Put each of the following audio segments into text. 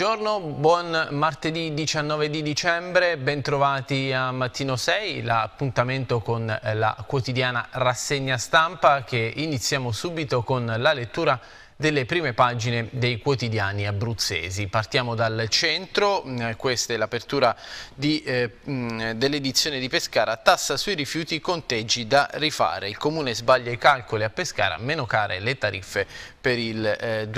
Buongiorno, buon martedì 19 di dicembre, bentrovati a Mattino 6, l'appuntamento con la quotidiana rassegna stampa che iniziamo subito con la lettura delle prime pagine dei quotidiani abruzzesi. Partiamo dal centro, mm, questa è l'apertura eh, mm, dell'edizione di Pescara, tassa sui rifiuti conteggi da rifare. Il comune sbaglia i calcoli a Pescara, meno care le tariffe per il eh,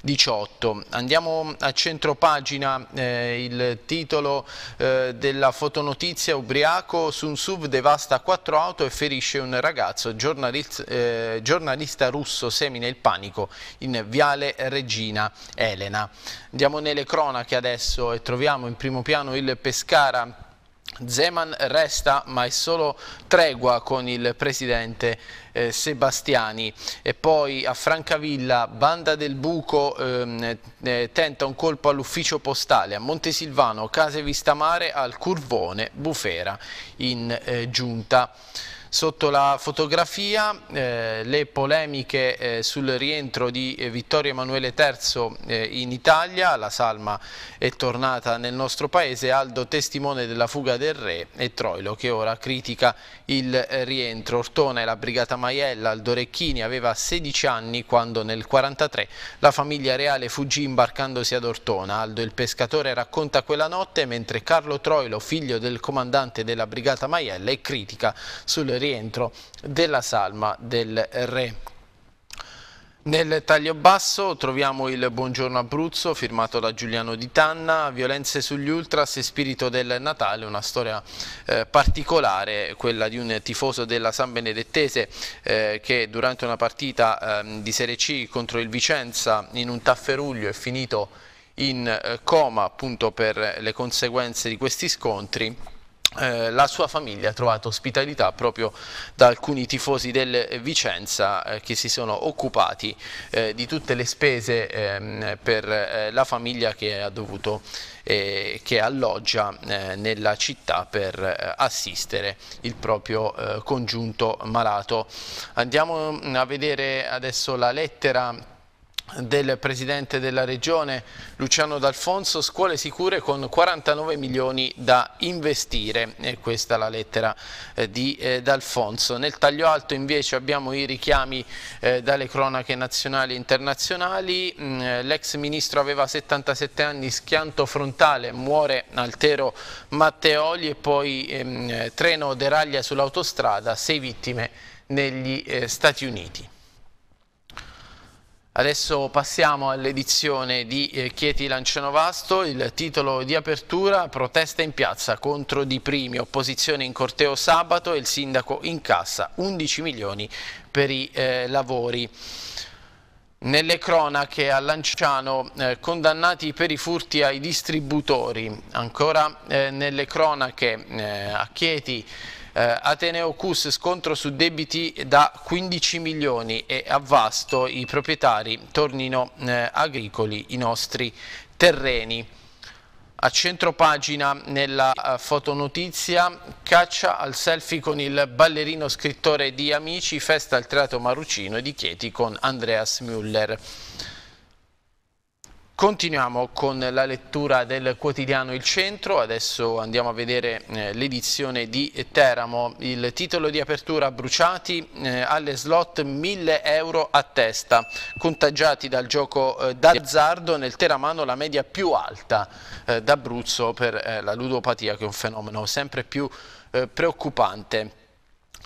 2018. Andiamo a centro pagina, eh, il titolo eh, della fotonotizia ubriaco, Sun Suv devasta quattro auto e ferisce un ragazzo, giornalista, eh, giornalista russo semina il panico in Viale Regina Elena. Andiamo nelle cronache adesso e troviamo in primo piano il Pescara Zeman resta ma è solo tregua con il presidente eh, Sebastiani e poi a Francavilla Banda del Buco ehm, eh, tenta un colpo all'ufficio postale a Montesilvano Case Vista Mare al Curvone Bufera in eh, giunta. Sotto la fotografia eh, le polemiche eh, sul rientro di eh, Vittorio Emanuele III eh, in Italia, la salma è tornata nel nostro paese, Aldo testimone della fuga del re e Troilo che ora critica il eh, rientro. Ortona e la brigata Maiella, Aldo Recchini aveva 16 anni quando nel 1943 la famiglia reale fuggì imbarcandosi ad Ortona. Aldo il pescatore racconta quella notte mentre Carlo Troilo, figlio del comandante della brigata Maiella, è critica sul rientro della salma del re. Nel taglio basso troviamo il Buongiorno Abruzzo firmato da Giuliano Di Tanna, violenze sugli ultras e spirito del Natale, una storia eh, particolare, quella di un tifoso della San Benedettese eh, che durante una partita eh, di Serie C contro il Vicenza in un tafferuglio è finito in eh, coma appunto per le conseguenze di questi scontri eh, la sua famiglia ha trovato ospitalità proprio da alcuni tifosi del Vicenza eh, che si sono occupati eh, di tutte le spese ehm, per eh, la famiglia che dovuto eh, che alloggia nella città per assistere il proprio congiunto malato. Andiamo a vedere adesso la lettera del Presidente della Regione Luciano D'Alfonso, scuole sicure con 49 milioni da investire, e questa è la lettera eh, di eh, D'Alfonso. Nel taglio alto invece abbiamo i richiami eh, dalle cronache nazionali e internazionali, mm, l'ex ministro aveva 77 anni, schianto frontale, muore Altero Matteoli e poi ehm, treno deraglia sull'autostrada, sei vittime negli eh, Stati Uniti. Adesso passiamo all'edizione di eh, Chieti Lancianovasto, il titolo di apertura protesta in piazza contro Di Primi, opposizione in corteo sabato e il sindaco incassa 11 milioni per i eh, lavori. Nelle cronache a Lanciano eh, condannati per i furti ai distributori, ancora eh, nelle cronache eh, a Chieti eh, Ateneo Cus scontro su debiti da 15 milioni e a Vasto i proprietari tornino eh, agricoli i nostri terreni. A centro pagina nella uh, fotonotizia caccia al selfie con il ballerino scrittore di Amici, festa al Teatro Marucino e di Chieti con Andreas Müller. Continuiamo con la lettura del quotidiano Il Centro, adesso andiamo a vedere eh, l'edizione di Teramo, il titolo di apertura bruciati eh, alle slot 1000 euro a testa, contagiati dal gioco eh, d'azzardo nel Teramano la media più alta eh, d'Abruzzo per eh, la ludopatia che è un fenomeno sempre più eh, preoccupante.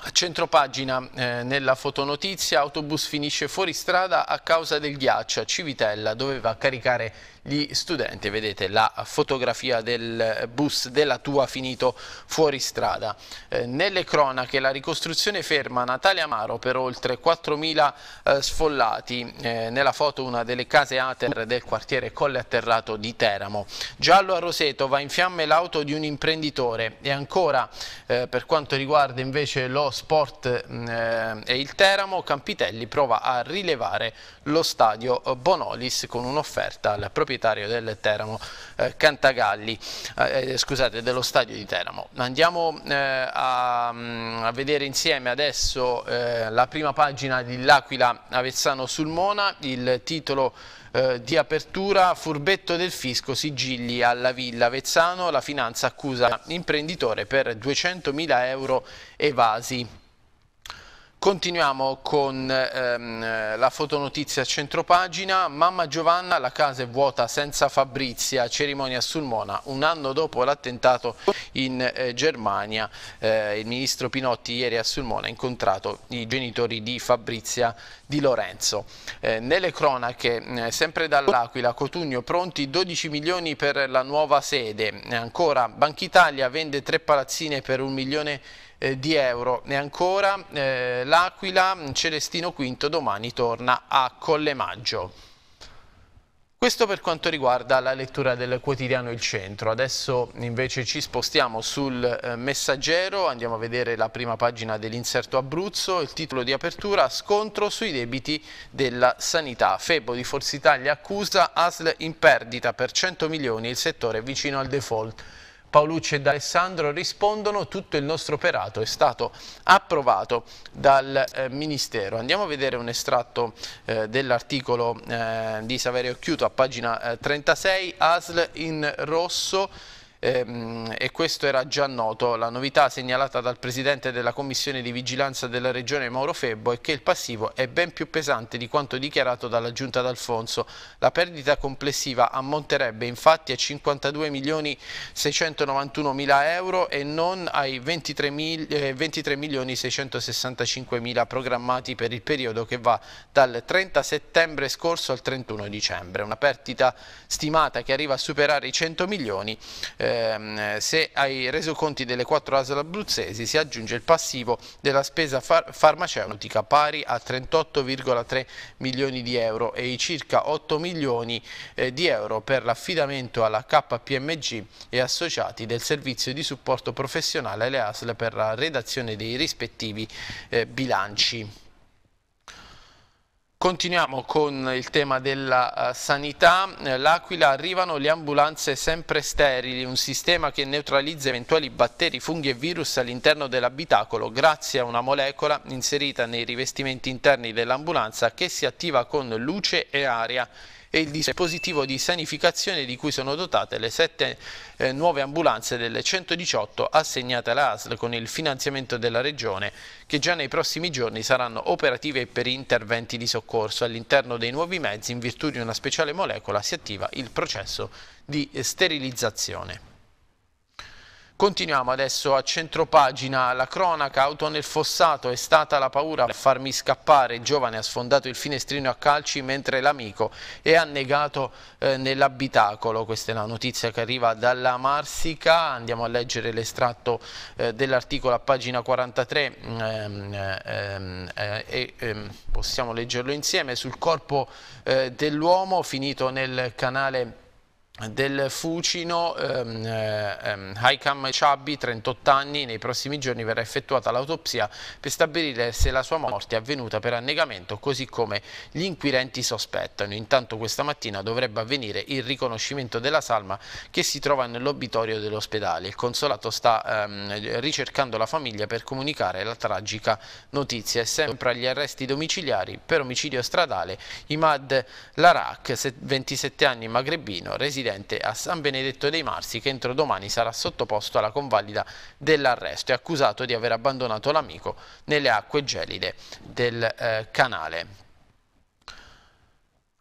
A centropagina eh, nella fotonotizia autobus finisce fuori strada a causa del ghiaccio a Civitella, doveva caricare gli studenti. Vedete la fotografia del bus della tua finito fuori strada. Eh, nelle cronache la ricostruzione ferma Natalia Amaro per oltre 4.000 eh, sfollati. Eh, nella foto una delle case Ater del quartiere Colle Atterrato di Teramo. Giallo a Roseto va in fiamme l'auto di un imprenditore e ancora eh, per quanto riguarda invece lo sport mm, eh, e il Teramo Campitelli prova a rilevare lo stadio Bonolis con un'offerta al proprietario proprietario del Teramo eh, Cantagalli, eh, eh, scusate, dello stadio di Teramo. Andiamo eh, a, mm, a, vedere insieme adesso eh, la prima pagina di L'Aquila Avezzano sul Mona, il titolo di apertura, furbetto del fisco, sigilli alla villa Vezzano, la finanza accusa imprenditore per 200.000 euro evasi. Continuiamo con ehm, la fotonotizia a centropagina. Mamma Giovanna, la casa è vuota senza Fabrizia, cerimonia a Sulmona. Un anno dopo l'attentato in eh, Germania, eh, il ministro Pinotti ieri a Sulmona ha incontrato i genitori di Fabrizia Di Lorenzo. Eh, nelle cronache, eh, sempre dall'Aquila, Cotugno pronti 12 milioni per la nuova sede. Ancora, Banca Italia vende tre palazzine per un milione di eh, di euro e ancora eh, l'Aquila Celestino V domani torna a Collemaggio. Questo per quanto riguarda la lettura del quotidiano Il Centro. Adesso invece ci spostiamo sul eh, messaggero, andiamo a vedere la prima pagina dell'inserto Abruzzo, il titolo di apertura, scontro sui debiti della sanità. Febo di Forza Italia accusa ASL in perdita per 100 milioni, il settore vicino al default. Paolucci ed Alessandro rispondono tutto il nostro operato è stato approvato dal eh, Ministero. Andiamo a vedere un estratto eh, dell'articolo eh, di Saverio Chiuto a pagina 36, eh, ASL in rosso ehm, e questo era già noto. La novità segnalata dal Presidente della Commissione di Vigilanza della Regione Mauro Febbo è che il passivo è ben più pesante di quanto dichiarato dalla Giunta d'Alfonso. La perdita complessiva ammonterebbe infatti a 52 milioni 691 mila euro e non ai 23, mil, eh, 23 milioni 665 mila programmati per il periodo che va dal 30 settembre scorso al 31 dicembre. Una perdita stimata che arriva a superare i 100 milioni eh, ehm, se ai resoconti delle quattro ASL abruzzesi si aggiunge il passivo della spesa far farmaceutica pari a 38,3 milioni di euro e i circa 8 milioni eh, di euro per l'affidamento alla KPMG e associati del servizio di supporto professionale alle ASL per la redazione dei rispettivi eh, bilanci. Continuiamo con il tema della uh, sanità. L'Aquila arrivano le ambulanze sempre sterili, un sistema che neutralizza eventuali batteri, funghi e virus all'interno dell'abitacolo grazie a una molecola inserita nei rivestimenti interni dell'ambulanza che si attiva con luce e aria e il dispositivo di sanificazione di cui sono dotate le sette eh, nuove ambulanze delle 118 assegnate alla ASL con il finanziamento della Regione che già nei prossimi giorni saranno operative per interventi di soccorso. All'interno dei nuovi mezzi, in virtù di una speciale molecola, si attiva il processo di sterilizzazione. Continuiamo adesso a centropagina, la cronaca, auto nel fossato, è stata la paura a farmi scappare, il giovane ha sfondato il finestrino a calci mentre l'amico è annegato eh, nell'abitacolo, questa è la notizia che arriva dalla Marsica, andiamo a leggere l'estratto eh, dell'articolo a pagina 43 ehm, ehm, eh, e ehm, possiamo leggerlo insieme, sul corpo eh, dell'uomo finito nel canale del Fucino, ehm, ehm, Haikam Ciabi, 38 anni, nei prossimi giorni verrà effettuata l'autopsia per stabilire se la sua morte è avvenuta per annegamento, così come gli inquirenti sospettano. Intanto questa mattina dovrebbe avvenire il riconoscimento della salma che si trova nell'obitorio dell'ospedale. Il consolato sta ehm, ricercando la famiglia per comunicare la tragica notizia. E sempre agli arresti domiciliari per omicidio stradale, Imad Larak, 27 anni, magrebino, residente residente a San Benedetto dei Marsi che entro domani sarà sottoposto alla convalida dell'arresto e accusato di aver abbandonato l'amico nelle acque gelide del eh, canale.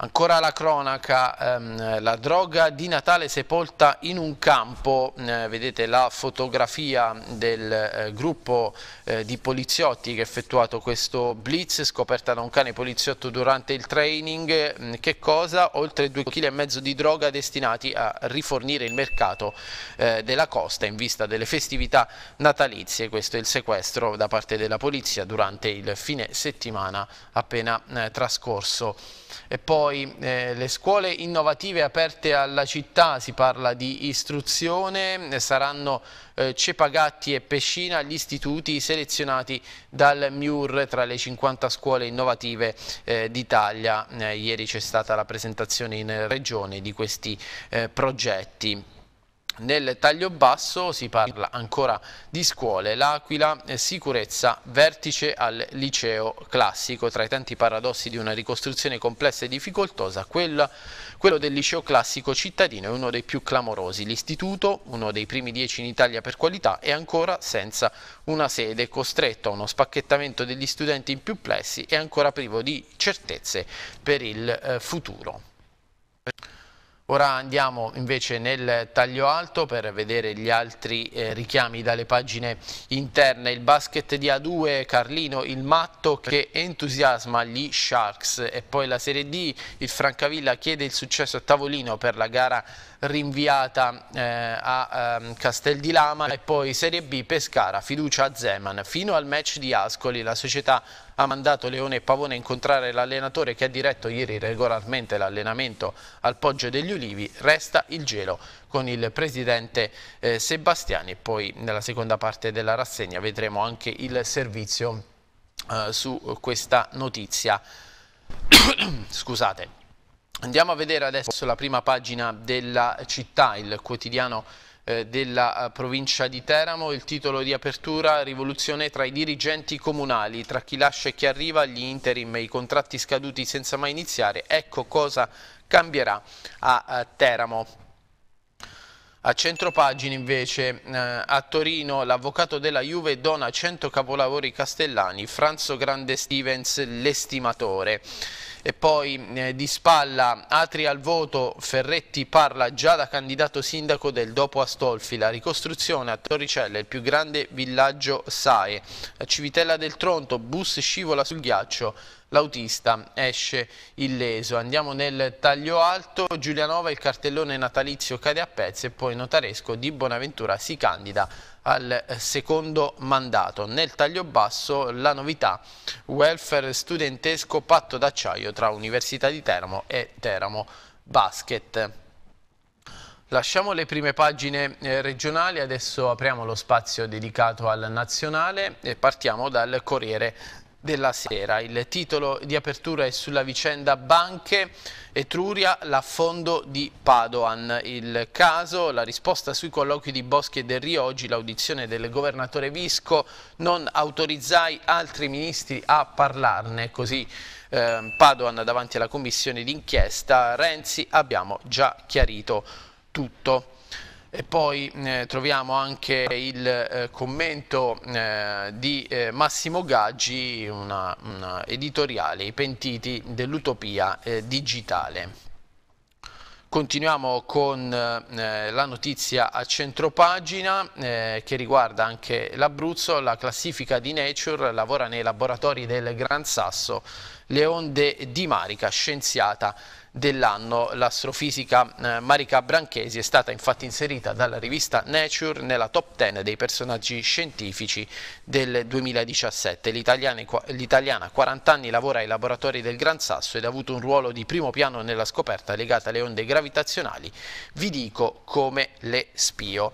Ancora la cronaca, ehm, la droga di Natale sepolta in un campo, eh, vedete la fotografia del eh, gruppo eh, di poliziotti che ha effettuato questo blitz, scoperta da un cane poliziotto durante il training, mm, che cosa? Oltre 2,5 kg di droga destinati a rifornire il mercato eh, della costa in vista delle festività natalizie, questo è il sequestro da parte della polizia durante il fine settimana appena eh, trascorso. E poi eh, le scuole innovative aperte alla città, si parla di istruzione, saranno eh, Cepagatti e Pescina gli istituti selezionati dal MIUR tra le 50 scuole innovative eh, d'Italia. Eh, ieri c'è stata la presentazione in regione di questi eh, progetti. Nel taglio basso si parla ancora di scuole, l'Aquila, eh, sicurezza, vertice al liceo classico. Tra i tanti paradossi di una ricostruzione complessa e difficoltosa, quella, quello del liceo classico cittadino è uno dei più clamorosi. L'istituto, uno dei primi dieci in Italia per qualità, è ancora senza una sede, costretto a uno spacchettamento degli studenti in più plessi e ancora privo di certezze per il eh, futuro. Ora andiamo invece nel taglio alto per vedere gli altri eh, richiami dalle pagine interne. Il basket di A2, Carlino, il matto che entusiasma gli Sharks e poi la Serie D, il Francavilla chiede il successo a tavolino per la gara rinviata eh, a eh, Castel di Lama e poi Serie B Pescara, fiducia a Zeman. Fino al match di Ascoli la società ha mandato Leone e Pavone a incontrare l'allenatore che ha diretto ieri regolarmente l'allenamento al Poggio degli Ulivi, resta il gelo con il presidente eh, Sebastiani e poi nella seconda parte della rassegna vedremo anche il servizio eh, su questa notizia. Scusate. Andiamo a vedere adesso la prima pagina della città, il quotidiano eh, della eh, provincia di Teramo, il titolo di apertura rivoluzione tra i dirigenti comunali, tra chi lascia e chi arriva, gli interim e i contratti scaduti senza mai iniziare, ecco cosa cambierà a, Teramo. A centropagina invece eh, a Torino l'avvocato della Juve dona 100 capolavori castellani, Franzo Grande Stevens l'estimatore e poi eh, di spalla Atri al voto, Ferretti parla già da candidato sindaco del dopo Astolfi, la ricostruzione a Torricella, il più grande villaggio SAE, a Civitella del Tronto, bus scivola sul ghiaccio, l'autista esce illeso. Andiamo nel taglio alto, Giulianova il cartellone natalizio cade a pezzi e poi Notaresco di Bonaventura si candida al secondo mandato. Nel taglio basso la novità, welfare studentesco patto d'acciaio tra Università di Teramo e Teramo Basket. Lasciamo le prime pagine eh, regionali, adesso apriamo lo spazio dedicato al nazionale e partiamo dal Corriere della Sera. Il titolo di apertura è sulla vicenda Banche Etruria, l'affondo di Padoan. Il caso, la risposta sui colloqui di Boschi e Del Rio, oggi l'audizione del governatore Visco, non autorizzai altri ministri a parlarne, così eh, Padoan davanti alla commissione d'inchiesta. Renzi abbiamo già chiarito tutto. E poi eh, troviamo anche il eh, commento eh, di eh, Massimo Gaggi, una, una, editoriale, i pentiti dell'utopia eh, digitale. Continuiamo con eh, la notizia a centropagina che riguarda anche l'Abruzzo, la classifica di Nature lavora nei laboratori del Gran Sasso, le onde di Marica, scienziata dell'anno. L'astrofisica eh, Marica Branchesi è stata infatti inserita dalla rivista Nature nella top 10 dei personaggi scientifici del 2017. L'italiana 40 anni lavora ai laboratori del Gran Sasso ed ha avuto un ruolo di primo piano nella scoperta legata alle onde gravitazionali. Vi dico come le spio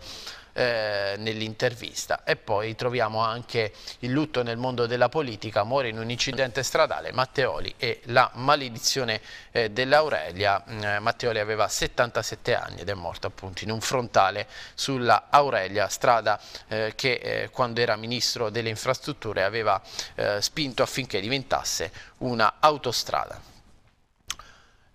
eh, nell'intervista. E poi troviamo anche il lutto nel mondo della politica, muore in un incidente stradale Matteoli e la maledizione eh, dell'Aurelia. Eh, Matteoli aveva 77 anni ed è morto appunto in un frontale sulla Aurelia, strada eh, che eh, quando era ministro delle infrastrutture aveva eh, spinto affinché diventasse una autostrada.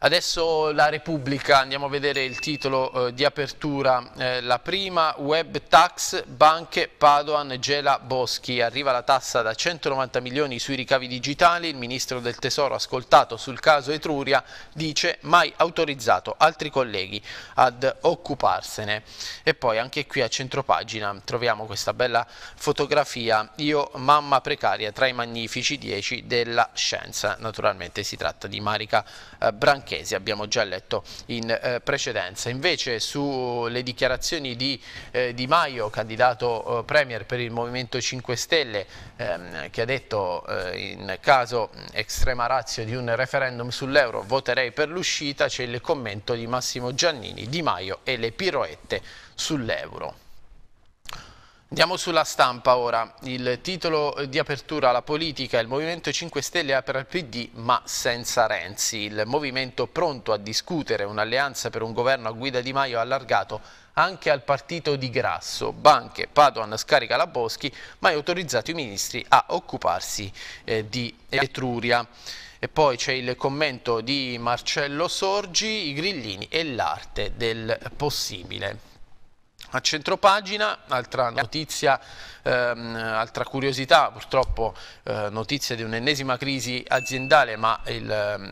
Adesso la Repubblica, andiamo a vedere il titolo eh, di apertura, eh, la prima web tax, banche, Padoan, Gela, Boschi, arriva la tassa da 190 milioni sui ricavi digitali, il Ministro del Tesoro ascoltato sul caso Etruria dice mai autorizzato. Altri colleghi ad occuparsene. E poi anche qui a centropagina troviamo questa bella fotografia, io mamma precaria tra i magnifici 10 della scienza, naturalmente si tratta di Marica eh, Branchesi Marchesi, abbiamo già letto in eh, precedenza. Invece sulle dichiarazioni di eh, Di Maio, candidato eh, Premier per il Movimento 5 Stelle, ehm, che ha detto eh, in caso estrema razio di un referendum sull'euro voterei per l'uscita, c'è il commento di Massimo Giannini, Di Maio e le piroette sull'euro. Andiamo sulla stampa ora, il titolo di apertura alla politica, il Movimento 5 Stelle apre al PD ma senza Renzi, il movimento pronto a discutere un'alleanza per un governo a guida di Maio allargato anche al partito di Grasso. Banche, Padoan scarica la Boschi, ma è autorizzato i ministri a occuparsi eh, di Etruria. E poi c'è il commento di Marcello Sorgi, i grillini e l'arte del possibile. A centropagina, altra notizia ehm, altra curiosità, purtroppo eh, notizia di un'ennesima crisi aziendale, ma il,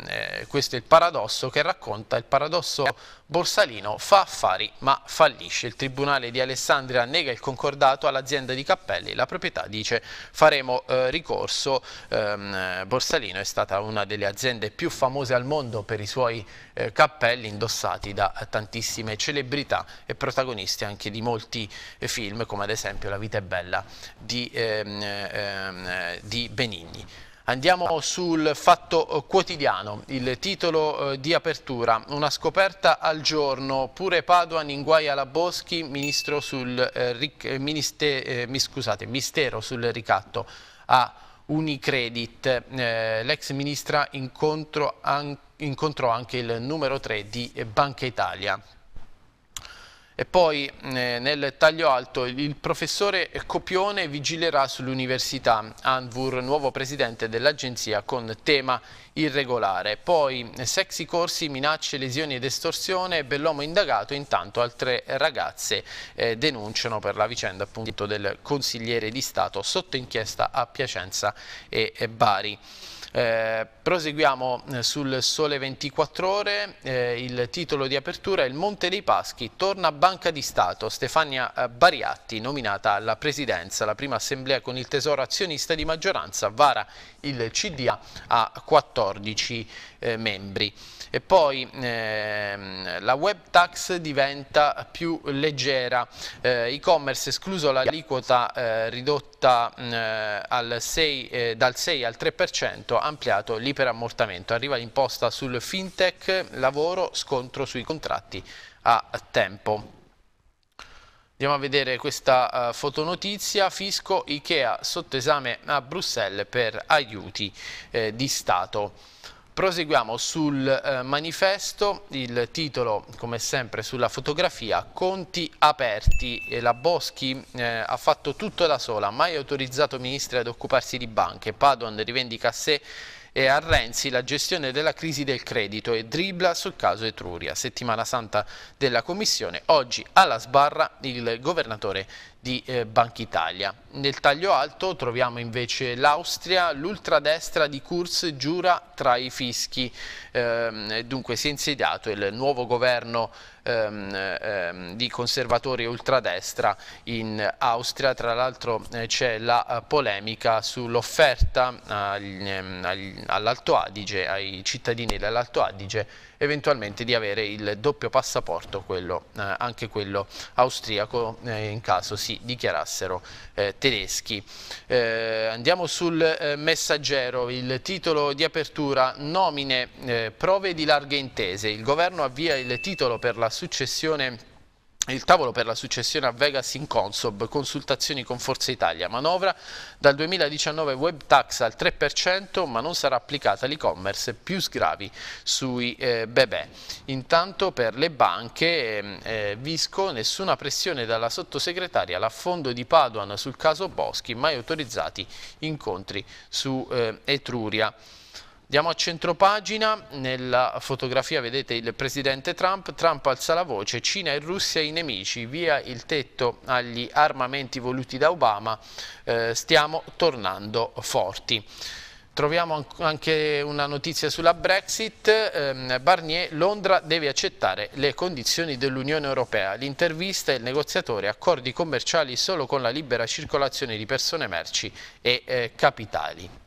eh, questo è il paradosso che racconta il paradosso borsalino, fa affari ma fallisce. Il Tribunale di Alessandria nega il concordato all'azienda di Cappelli, la proprietà dice faremo eh, ricorso, ehm, Borsalino è stata una delle aziende più famose al mondo per i suoi eh, cappelli indossati da tantissime celebrità e protagonisti anche di molti eh, film come ad esempio La vita è bella di, ehm, ehm, di Benigni. Andiamo sul fatto quotidiano, il titolo eh, di apertura, una scoperta al giorno, pure Padoan in guai alla Boschi, ministro sul, eh, eh minister, eh, scusate, mistero sul ricatto a Unicredit. Eh, L'ex ministra incontrò anche il numero 3 di Banca Italia. E poi eh, nel taglio alto il professore Copione vigilerà sull'università, Anvur, nuovo presidente dell'agenzia con tema irregolare. Poi sexy corsi, minacce, lesioni ed estorsione, Bellomo indagato, intanto altre ragazze eh, denunciano per la vicenda appunto del consigliere di Stato sotto inchiesta a Piacenza e, e Bari. Eh, proseguiamo eh, sul Sole 24 Ore, eh, il titolo di apertura è Il Monte dei Paschi, torna Banca di Stato, Stefania eh, Bariatti nominata alla presidenza, la prima assemblea con il tesoro azionista di maggioranza, vara il CDA a 14 eh, membri. E poi ehm, la web tax diventa più leggera, eh, e-commerce escluso l'aliquota eh, ridotta eh, al 6, eh, dal 6 al 3%, ampliato l'iperammortamento, arriva l'imposta sul fintech, lavoro, scontro sui contratti a tempo. Andiamo a vedere questa uh, fotonotizia, Fisco, Ikea sotto esame a Bruxelles per aiuti eh, di Stato. Proseguiamo sul eh, manifesto, il titolo come sempre sulla fotografia, conti aperti, e la Boschi eh, ha fatto tutto da sola, mai autorizzato ministri ad occuparsi di banche, Padoan rivendica a sé e a Renzi la gestione della crisi del credito e dribla sul caso Etruria. Settimana santa della Commissione, oggi alla sbarra il governatore di eh, Banca Italia. Nel taglio alto troviamo invece l'Austria, l'ultradestra di Kurz giura tra i fischi, eh, dunque si è insediato il nuovo governo ehm, ehm, di conservatori ultradestra in Austria, tra l'altro eh, c'è la uh, polemica sull'offerta ehm, all'Alto Adige, ai cittadini dell'Alto Adige eventualmente di avere il doppio passaporto, quello, eh, anche quello austriaco, eh, in caso si dichiarassero eh, tedeschi. Eh, andiamo sul eh, messaggero, il titolo di apertura nomine eh, prove di larghe intese, il governo avvia il titolo per la successione il tavolo per la successione a Vegas in Consob, consultazioni con Forza Italia, manovra dal 2019 web tax al 3% ma non sarà applicata l'e-commerce più sgravi sui eh, bebè. Intanto per le banche ehm, eh, Visco nessuna pressione dalla sottosegretaria l'affondo di Paduan sul caso Boschi, mai autorizzati incontri su eh, Etruria. Andiamo a centropagina, nella fotografia vedete il presidente Trump, Trump alza la voce, Cina e Russia i nemici, via il tetto agli armamenti voluti da Obama, eh, stiamo tornando forti. Troviamo anche una notizia sulla Brexit, eh, Barnier, Londra deve accettare le condizioni dell'Unione Europea, l'intervista e il negoziatore, accordi commerciali solo con la libera circolazione di persone, merci e eh, capitali.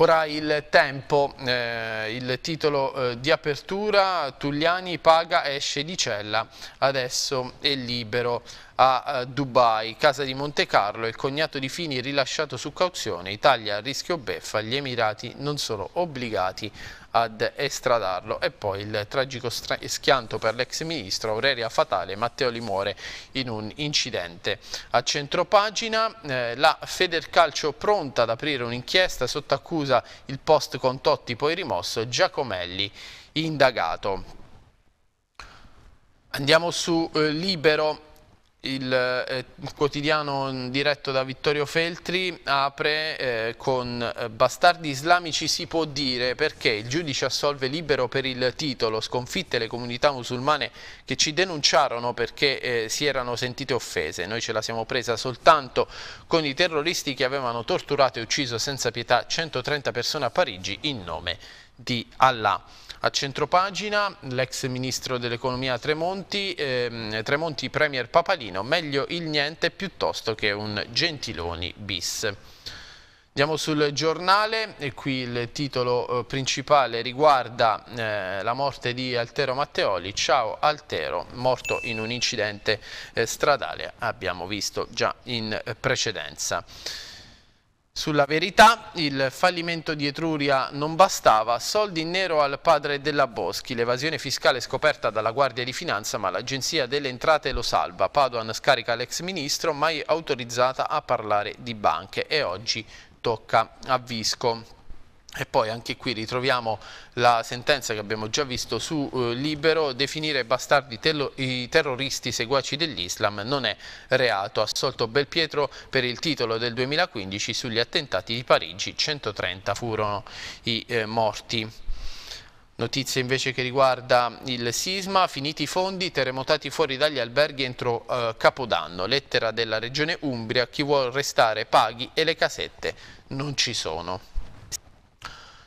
Ora il tempo, eh, il titolo eh, di apertura, Tugliani paga, esce di cella, adesso è libero a Dubai, casa di Monte Carlo, il cognato di Fini rilasciato su cauzione, Italia a rischio beffa, gli Emirati non sono obbligati ad estradarlo e poi il tragico schianto per l'ex ministro Aurelia Fatale, Matteo Li muore in un incidente. A centropagina eh, la Federcalcio pronta ad aprire un'inchiesta sotto accusa il post con Totti poi rimosso, Giacomelli indagato. Andiamo su eh, Libero, il, eh, quotidiano diretto da Vittorio Feltri apre eh, con eh, bastardi islamici si può dire perché il giudice assolve libero per il titolo. Sconfitte le comunità musulmane che ci denunciarono perché eh, si erano sentite offese. Noi ce la siamo presa soltanto con i terroristi che avevano torturato e ucciso senza pietà 130 persone a Parigi in nome di Allah a centropagina l'ex ministro dell'economia Tremonti, ehm, Tremonti Premier Papalino, meglio il niente piuttosto che un Gentiloni bis. Andiamo sul giornale e qui il titolo eh, principale riguarda eh, la morte di Altero Matteoli. Ciao Altero, morto in un incidente eh, stradale, abbiamo visto già in precedenza. Sulla verità, il fallimento di Etruria non bastava, soldi in nero al padre della Boschi, l'evasione fiscale scoperta dalla Guardia di Finanza ma l'Agenzia delle Entrate lo salva, Padoan scarica l'ex ministro mai autorizzata a parlare di banche. E oggi tocca a Visco. E poi anche qui ritroviamo la sentenza che abbiamo già visto su eh, Libero, definire bastardi i terroristi seguaci dell'Islam non è reato. Assolto Belpietro per il titolo del 2015 sugli attentati di Parigi, 130 furono i eh, morti. Notizia invece che riguarda il sisma, finiti i fondi, terremotati fuori dagli alberghi entro eh, Capodanno. Lettera della regione Umbria, chi vuole restare paghi e le casette non ci sono.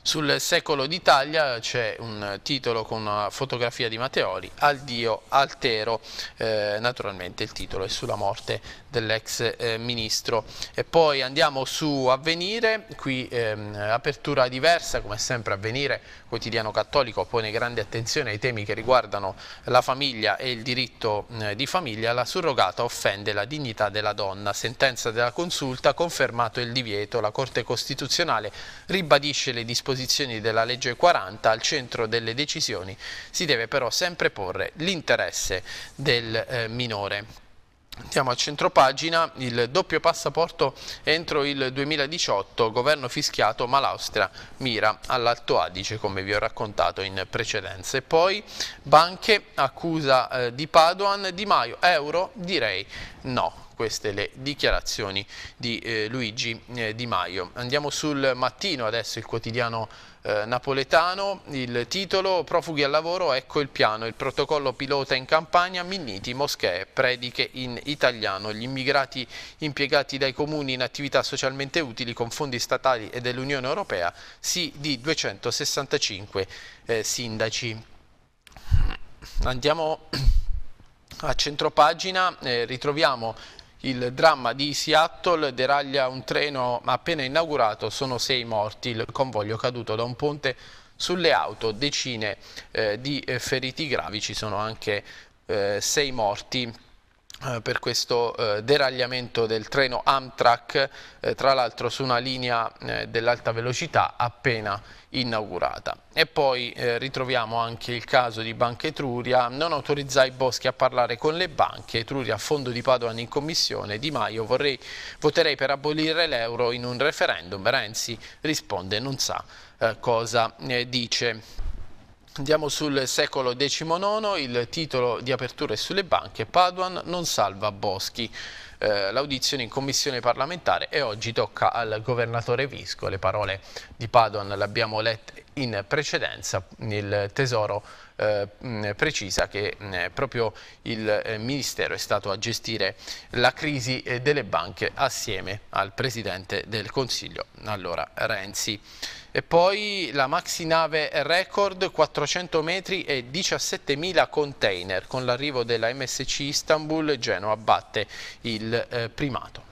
Sul secolo d'Italia c'è un titolo con una fotografia di Matteoli, Al Dio Altero, eh, naturalmente il titolo è sulla morte dell'ex eh, ministro. E poi andiamo su Avvenire, qui ehm, apertura diversa, come sempre Avvenire, quotidiano cattolico, pone grande attenzione ai temi che riguardano la famiglia e il diritto di famiglia, la surrogata offende la dignità della donna, sentenza della consulta, confermato il divieto, la Corte Costituzionale ribadisce le disposizioni disposizioni della legge 40, al centro delle decisioni si deve però sempre porre l'interesse del eh, minore. Andiamo a centropagina, il doppio passaporto entro il 2018, governo fischiato ma l'Austria mira all'Alto Adige come vi ho raccontato in precedenza. E poi banche, accusa eh, di Padoan, Di Maio, euro, direi no queste le dichiarazioni di eh, Luigi eh, Di Maio. Andiamo sul mattino adesso, il quotidiano eh, napoletano, il titolo Profughi al lavoro, ecco il piano, il protocollo pilota in campagna, Minniti, moschee, prediche in italiano, gli immigrati impiegati dai comuni in attività socialmente utili con fondi statali e dell'Unione Europea, sì di 265 eh, sindaci. Andiamo a centropagina, eh, ritroviamo il dramma di Seattle deraglia un treno appena inaugurato, sono sei morti, il convoglio caduto da un ponte sulle auto, decine eh, di eh, feriti gravi, ci sono anche eh, sei morti per questo eh, deragliamento del treno Amtrak, eh, tra l'altro su una linea eh, dell'alta velocità appena inaugurata. E poi eh, ritroviamo anche il caso di Banca Etruria, non autorizzai Boschi a parlare con le banche, Etruria a fondo di Padoan in commissione, Di Maio vorrei, voterei per abolire l'euro in un referendum, Renzi risponde non sa eh, cosa dice. Andiamo sul secolo XIX, il titolo di apertura è sulle banche, Paduan non salva Boschi. Eh, L'audizione in commissione parlamentare e oggi tocca al governatore Visco, le parole di Paduan le abbiamo lette in precedenza, il Tesoro eh, precisa che eh, proprio il eh, Ministero è stato a gestire la crisi eh, delle banche assieme al Presidente del Consiglio, allora Renzi. E poi la maxi nave record 400 metri e 17.000 container. Con l'arrivo della MSC Istanbul Genoa batte il eh, primato.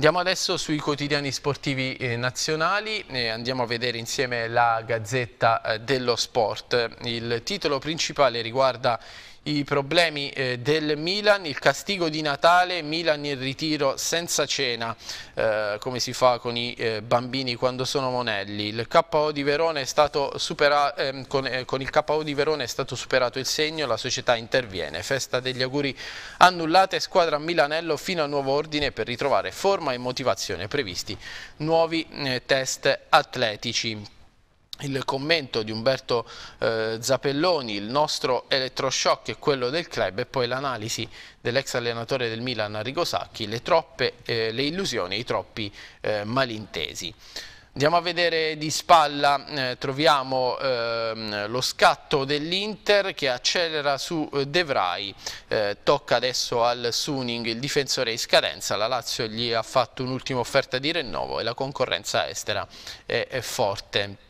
Andiamo adesso sui quotidiani sportivi eh, nazionali e andiamo a vedere insieme la Gazzetta eh, dello Sport. Il titolo principale riguarda i problemi eh, del Milan, il castigo di Natale, Milan in ritiro senza cena, eh, come si fa con i eh, bambini quando sono monelli. Il KO di Verona è stato superato, ehm, con, eh, con, il KO di Verona è stato superato il segno, la società interviene. Festa degli auguri annullate, squadra Milanello fino a nuovo ordine per ritrovare forma e motivazione previsti nuovi eh, test atletici. Il commento di Umberto eh, Zapelloni, il nostro elettroshock è quello del club e poi l'analisi dell'ex allenatore del Milan Arrigo Sacchi, le, troppe, eh, le illusioni e i troppi eh, malintesi. Andiamo a vedere di spalla, eh, troviamo ehm, lo scatto dell'Inter che accelera su eh, De Vrij, eh, tocca adesso al Suning il difensore in scadenza, la Lazio gli ha fatto un'ultima offerta di rinnovo e la concorrenza estera è, è forte.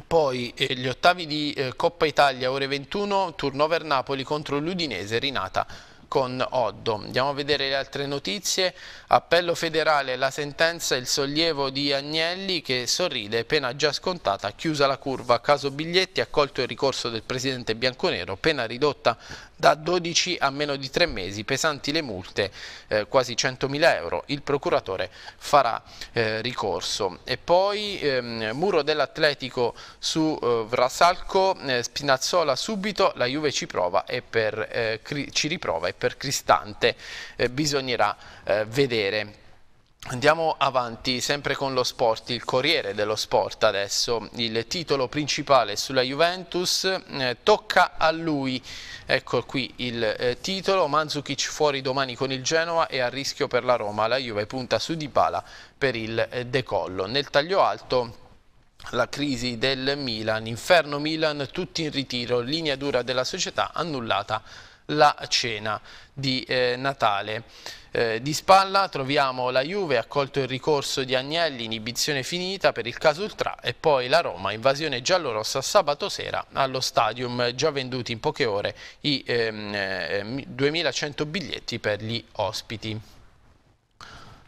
Poi eh, gli ottavi di eh, Coppa Italia ore 21, turnover Napoli contro l'Udinese, rinata con Oddo. Andiamo a vedere le altre notizie. Appello federale, la sentenza, il sollievo di Agnelli che sorride, pena già scontata, chiusa la curva, caso biglietti, accolto il ricorso del presidente bianconero, pena ridotta da 12 a meno di 3 mesi, pesanti le multe, eh, quasi 100.000 euro, il procuratore farà eh, ricorso. E poi ehm, muro dell'Atletico su eh, Vrasalco, eh, Spinazzola subito, la Juve ci prova e per, eh, ci riprova e per Cristante eh, bisognerà vedere. Andiamo avanti sempre con lo sport, il Corriere dello Sport adesso, il titolo principale sulla Juventus, eh, tocca a lui, ecco qui il eh, titolo, Mandzukic fuori domani con il Genoa e a rischio per la Roma, la Juve punta su Dybala per il eh, decollo. Nel taglio alto la crisi del Milan, inferno Milan, tutti in ritiro, linea dura della società, annullata la cena di eh, Natale. Eh, di spalla troviamo la Juve, accolto il ricorso di Agnelli, inibizione finita per il caso Ultra e poi la Roma, invasione giallorossa sabato sera allo stadium, già venduti in poche ore i ehm, eh, 2100 biglietti per gli ospiti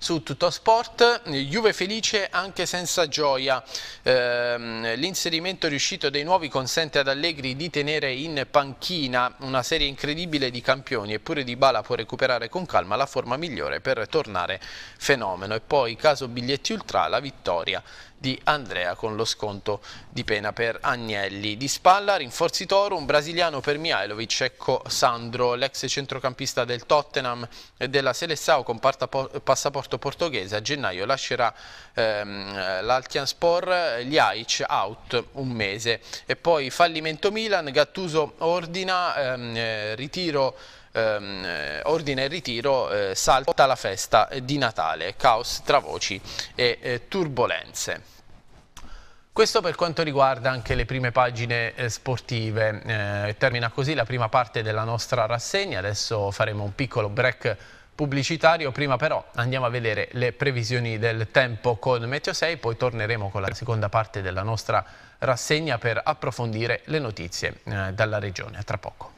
su Tutto Sport, Juve felice anche senza gioia, ehm, l'inserimento riuscito dei nuovi consente ad Allegri di tenere in panchina una serie incredibile di campioni eppure Di Bala può recuperare con calma la forma migliore per tornare fenomeno. E poi caso biglietti ultra la vittoria di Andrea con lo sconto di pena per Agnelli. Di spalla, rinforzi Toro, un brasiliano per Mihailovic, ecco Sandro, l'ex centrocampista del Tottenham e della Seleção con passaporto portoghese, a gennaio lascerà ehm, l'Altianspor, gli Aic out un mese e poi fallimento Milan, Gattuso ordina, ehm, eh, ritiro ehm, ordine e ritiro eh, salta la festa di Natale, caos tra voci e eh, turbolenze. Questo per quanto riguarda anche le prime pagine eh, sportive. Eh, termina così la prima parte della nostra rassegna, adesso faremo un piccolo break pubblicitario, prima però andiamo a vedere le previsioni del tempo con Meteo 6, poi torneremo con la seconda parte della nostra rassegna per approfondire le notizie eh, dalla regione. A tra poco.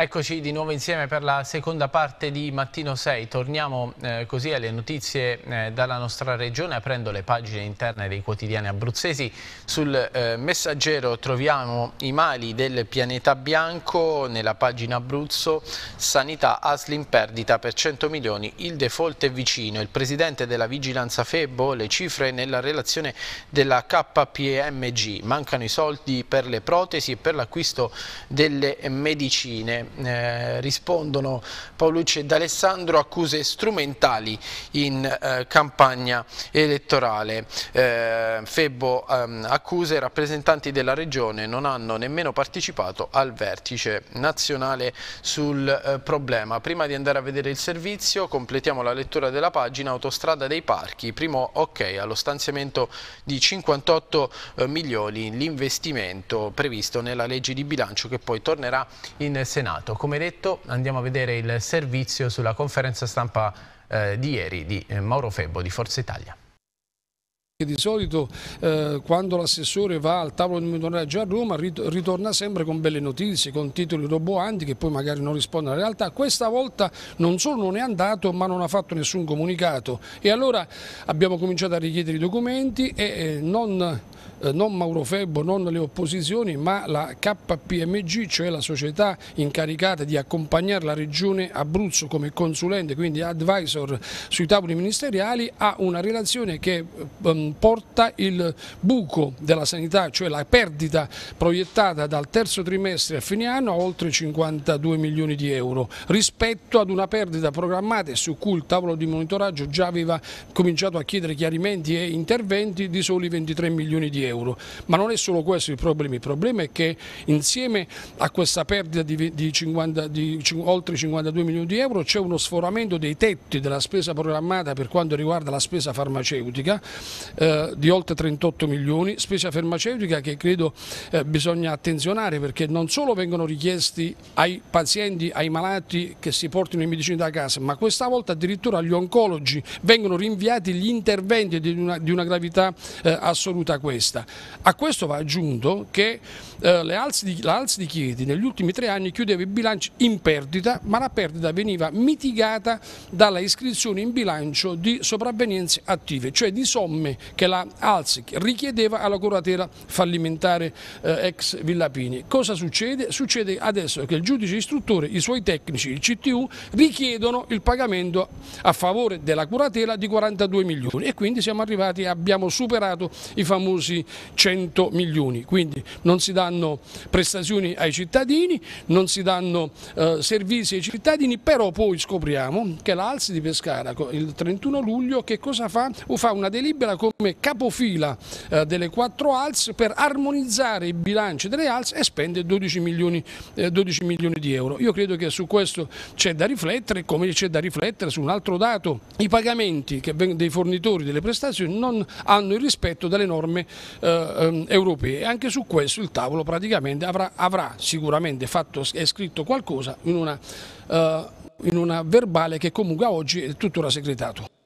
Eccoci di nuovo insieme per la seconda parte di Mattino 6. Torniamo eh, così alle notizie eh, dalla nostra regione aprendo le pagine interne dei quotidiani abruzzesi. Sul eh, messaggero troviamo i mali del pianeta bianco nella pagina Abruzzo, sanità ASL in perdita per 100 milioni, il default è vicino. Il presidente della vigilanza Febbo, le cifre nella relazione della KPMG, mancano i soldi per le protesi e per l'acquisto delle medicine eh, rispondono Paolucci e D'Alessandro accuse strumentali in eh, campagna elettorale. Eh, Febbo ehm, accuse i rappresentanti della regione non hanno nemmeno partecipato al vertice nazionale sul eh, problema. Prima di andare a vedere il servizio completiamo la lettura della pagina Autostrada dei Parchi, primo ok allo stanziamento di 58 eh, milioni l'investimento previsto nella legge di bilancio che poi tornerà in Senato. Senato. Come detto andiamo a vedere il servizio sulla conferenza stampa eh, di ieri di eh, Mauro Febbo di Forza Italia. Di solito eh, quando l'assessore va al tavolo di monitoraggio a Roma ritorna sempre con belle notizie, con titoli roboanti che poi magari non rispondono alla realtà. Questa volta non solo non è andato ma non ha fatto nessun comunicato e allora abbiamo cominciato a richiedere i documenti e eh, non non Mauro Febbo, non le opposizioni, ma la KPMG, cioè la società incaricata di accompagnare la regione Abruzzo come consulente, quindi advisor sui tavoli ministeriali, ha una relazione che um, porta il buco della sanità, cioè la perdita proiettata dal terzo trimestre a fine anno a oltre 52 milioni di euro rispetto ad una perdita programmata su cui il tavolo di monitoraggio già aveva cominciato a chiedere chiarimenti e interventi di soli 23 milioni di euro. Ma non è solo questo il problema, il problema è che insieme a questa perdita di, di, 50, di oltre 52 milioni di euro c'è uno sforamento dei tetti della spesa programmata per quanto riguarda la spesa farmaceutica eh, di oltre 38 milioni, spesa farmaceutica che credo eh, bisogna attenzionare perché non solo vengono richiesti ai pazienti, ai malati che si portino i medicini da casa, ma questa volta addirittura agli oncologi vengono rinviati gli interventi di una, di una gravità eh, assoluta questa. A questo va aggiunto che eh, le alze di, la Alzi di Chieti negli ultimi tre anni chiudeva i bilanci in perdita, ma la perdita veniva mitigata dalla iscrizione in bilancio di sopravvenienze attive, cioè di somme che la Alzi richiedeva alla curatela fallimentare eh, ex Villapini. Cosa succede? Succede adesso che il giudice istruttore, i suoi tecnici, il CTU richiedono il pagamento a favore della curatela di 42 milioni e quindi siamo arrivati, abbiamo superato i famosi 100 milioni, quindi non si danno prestazioni ai cittadini, non si danno eh, servizi ai cittadini, però poi scopriamo che la Alzi di Pescara il 31 luglio che cosa fa? Fa una delibera come capofila eh, delle quattro Alzi per armonizzare i bilanci delle Alzi e spende 12 milioni, eh, 12 milioni di euro. Io credo che su questo c'è da riflettere, come c'è da riflettere su un altro dato, i pagamenti dei fornitori delle prestazioni non hanno il rispetto delle norme eh, ehm, europee. Anche su questo il tavolo praticamente avrà, avrà sicuramente fatto e scritto qualcosa in una, eh, in una verbale che comunque oggi è tuttora segretato.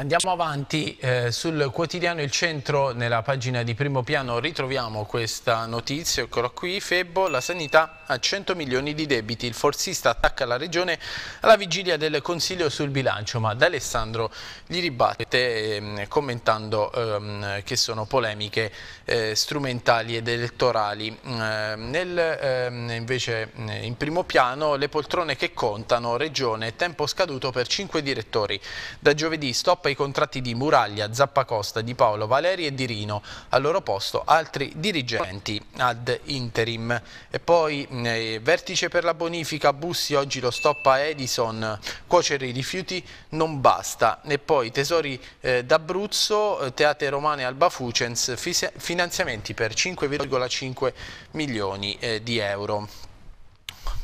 Andiamo avanti, eh, sul quotidiano Il Centro, nella pagina di primo piano, ritroviamo questa notizia, eccolo qui, Febbo, la sanità a 100 milioni di debiti, il forzista attacca la regione alla vigilia del Consiglio sul bilancio, ma D'Alessandro gli ribatte eh, commentando ehm, che sono polemiche eh, strumentali ed elettorali. Eh, nel, ehm, invece in primo piano le poltrone che contano, regione, tempo scaduto per 5 direttori. Da giovedì stop i contratti di Muraglia, Zappacosta, Di Paolo, Valeri e Di Rino. Al loro posto altri dirigenti ad interim. E poi eh, vertice per la bonifica, Bussi, oggi lo stop a Edison, cuocere i rifiuti non basta. E poi tesori eh, d'Abruzzo, eh, Teate Romane Alba Fucens, finanziamenti per 5,5 milioni eh, di euro.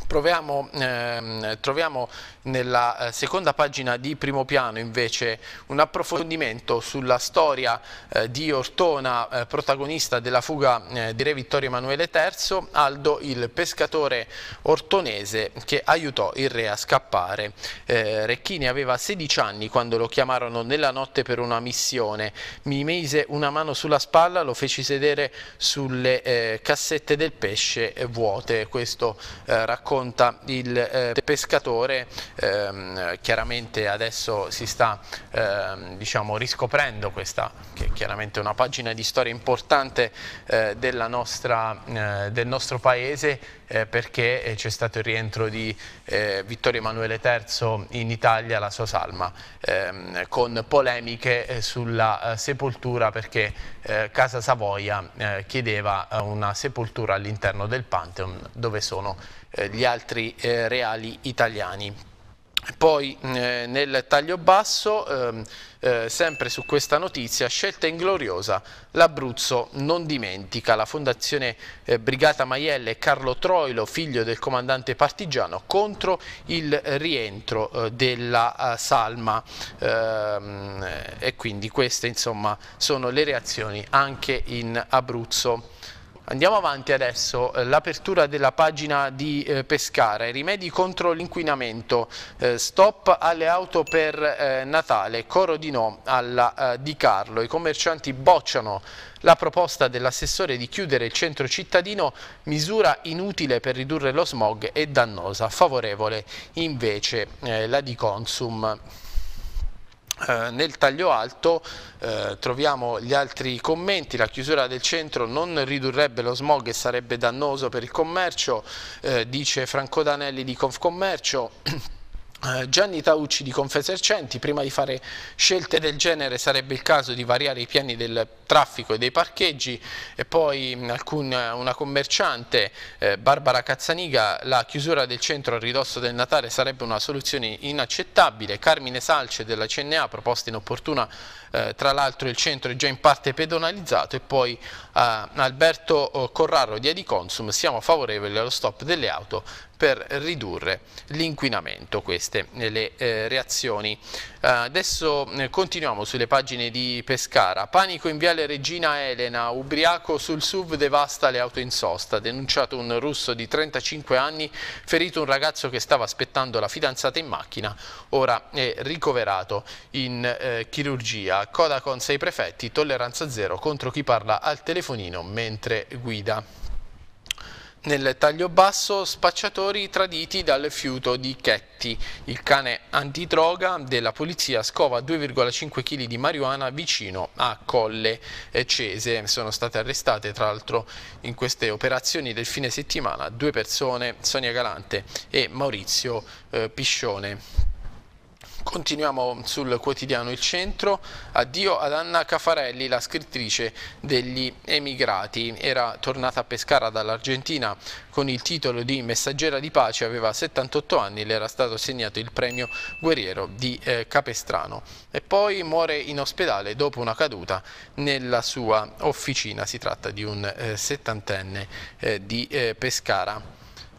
Proviamo, ehm, troviamo nella eh, seconda pagina di primo piano invece un approfondimento sulla storia eh, di Ortona, eh, protagonista della fuga eh, di Re Vittorio Emanuele III, Aldo il pescatore ortonese che aiutò il re a scappare. Eh, Recchini aveva 16 anni quando lo chiamarono nella notte per una missione, mi mise una mano sulla spalla, lo feci sedere sulle eh, cassette del pesce vuote, questo racconto racconta il eh, pescatore, ehm, chiaramente adesso si sta ehm, diciamo, riscoprendo questa che è chiaramente una pagina di storia importante eh, nostra, eh, del nostro paese eh, perché eh, c'è stato il rientro di eh, Vittorio Emanuele III in Italia, la sua salma, ehm, con polemiche sulla sepoltura perché Casa Savoia chiedeva una sepoltura all'interno del Pantheon dove sono eh, gli altri eh, reali italiani. Poi eh, nel taglio basso, ehm, eh, sempre su questa notizia, scelta ingloriosa, l'Abruzzo non dimentica, la Fondazione eh, Brigata Maielle e Carlo Troilo, figlio del comandante partigiano, contro il rientro eh, della Salma ehm, e quindi queste insomma sono le reazioni anche in Abruzzo. Andiamo avanti adesso, eh, l'apertura della pagina di eh, Pescara, i rimedi contro l'inquinamento, eh, stop alle auto per eh, Natale, coro di no alla eh, Di Carlo, i commercianti bocciano la proposta dell'assessore di chiudere il centro cittadino, misura inutile per ridurre lo smog e dannosa, favorevole invece eh, la di Consum. Eh, nel taglio alto eh, troviamo gli altri commenti, la chiusura del centro non ridurrebbe lo smog e sarebbe dannoso per il commercio, eh, dice Franco Danelli di Confcommercio. Eh, Gianni Taucci di Confesercenti, prima di fare scelte del genere sarebbe il caso di variare i piani del traffico e dei parcheggi e poi alcun, una commerciante, eh, Barbara Cazzaniga, la chiusura del centro a ridosso del Natale sarebbe una soluzione inaccettabile, Carmine Salce della CNA, proposta inopportuna, eh, tra l'altro il centro è già in parte pedonalizzato e poi Alberto Corraro di Ediconsum, siamo favorevoli allo stop delle auto per ridurre l'inquinamento, queste le eh, reazioni. Eh, adesso eh, continuiamo sulle pagine di Pescara, panico in viale Regina Elena, ubriaco sul SUV devasta le auto in sosta, denunciato un russo di 35 anni, ferito un ragazzo che stava aspettando la fidanzata in macchina, ora è ricoverato in eh, chirurgia, coda con sei prefetti, tolleranza zero contro chi parla al telefonino mentre guida. Nel taglio basso spacciatori traditi dal fiuto di Chetti. Il cane antidroga della polizia scova 2,5 kg di marijuana vicino a Colle Cese. Sono state arrestate tra l'altro in queste operazioni del fine settimana due persone, Sonia Galante e Maurizio eh, Piscione. Continuiamo sul quotidiano Il Centro, addio ad Anna Cafarelli, la scrittrice degli emigrati. Era tornata a Pescara dall'Argentina con il titolo di Messaggera di Pace, aveva 78 anni, le era stato assegnato il premio guerriero di eh, Capestrano. E poi muore in ospedale dopo una caduta nella sua officina, si tratta di un eh, settantenne eh, di eh, Pescara.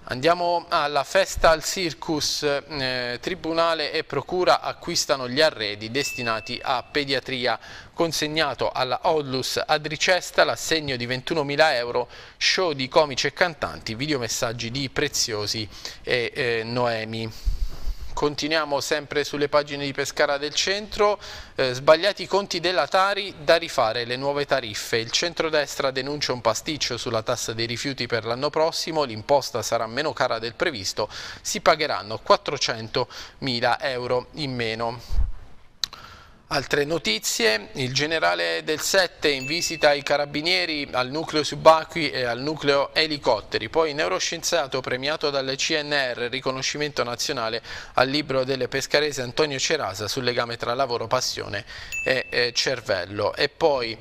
Andiamo alla festa al Circus, eh, Tribunale e Procura acquistano gli arredi destinati a pediatria, consegnato alla Odlus Adricesta l'assegno di 21.000 euro, show di comici e cantanti, videomessaggi di Preziosi e eh, Noemi. Continuiamo sempre sulle pagine di Pescara del Centro, eh, sbagliati i conti della Tari, da rifare le nuove tariffe. Il centrodestra denuncia un pasticcio sulla tassa dei rifiuti per l'anno prossimo, l'imposta sarà meno cara del previsto, si pagheranno 400 mila euro in meno. Altre notizie, il generale del 7 in visita ai carabinieri al nucleo subacquei e al nucleo elicotteri, poi neuroscienziato premiato dalle CNR, riconoscimento nazionale al libro delle pescarese Antonio Cerasa sul legame tra lavoro, passione e, e cervello. E poi eh,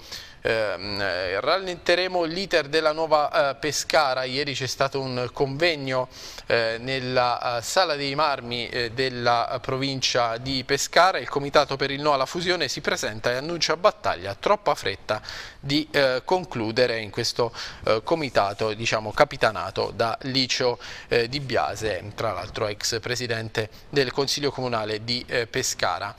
rallenteremo l'iter della nuova eh, Pescara, ieri c'è stato un convegno eh, nella eh, Sala dei Marmi eh, della provincia di Pescara, il Comitato per il no alla fusione si presenta e annuncia battaglia, troppa fretta di eh, concludere in questo comitato diciamo, capitanato da Licio Di Biase, tra l'altro ex presidente del Consiglio Comunale di Pescara.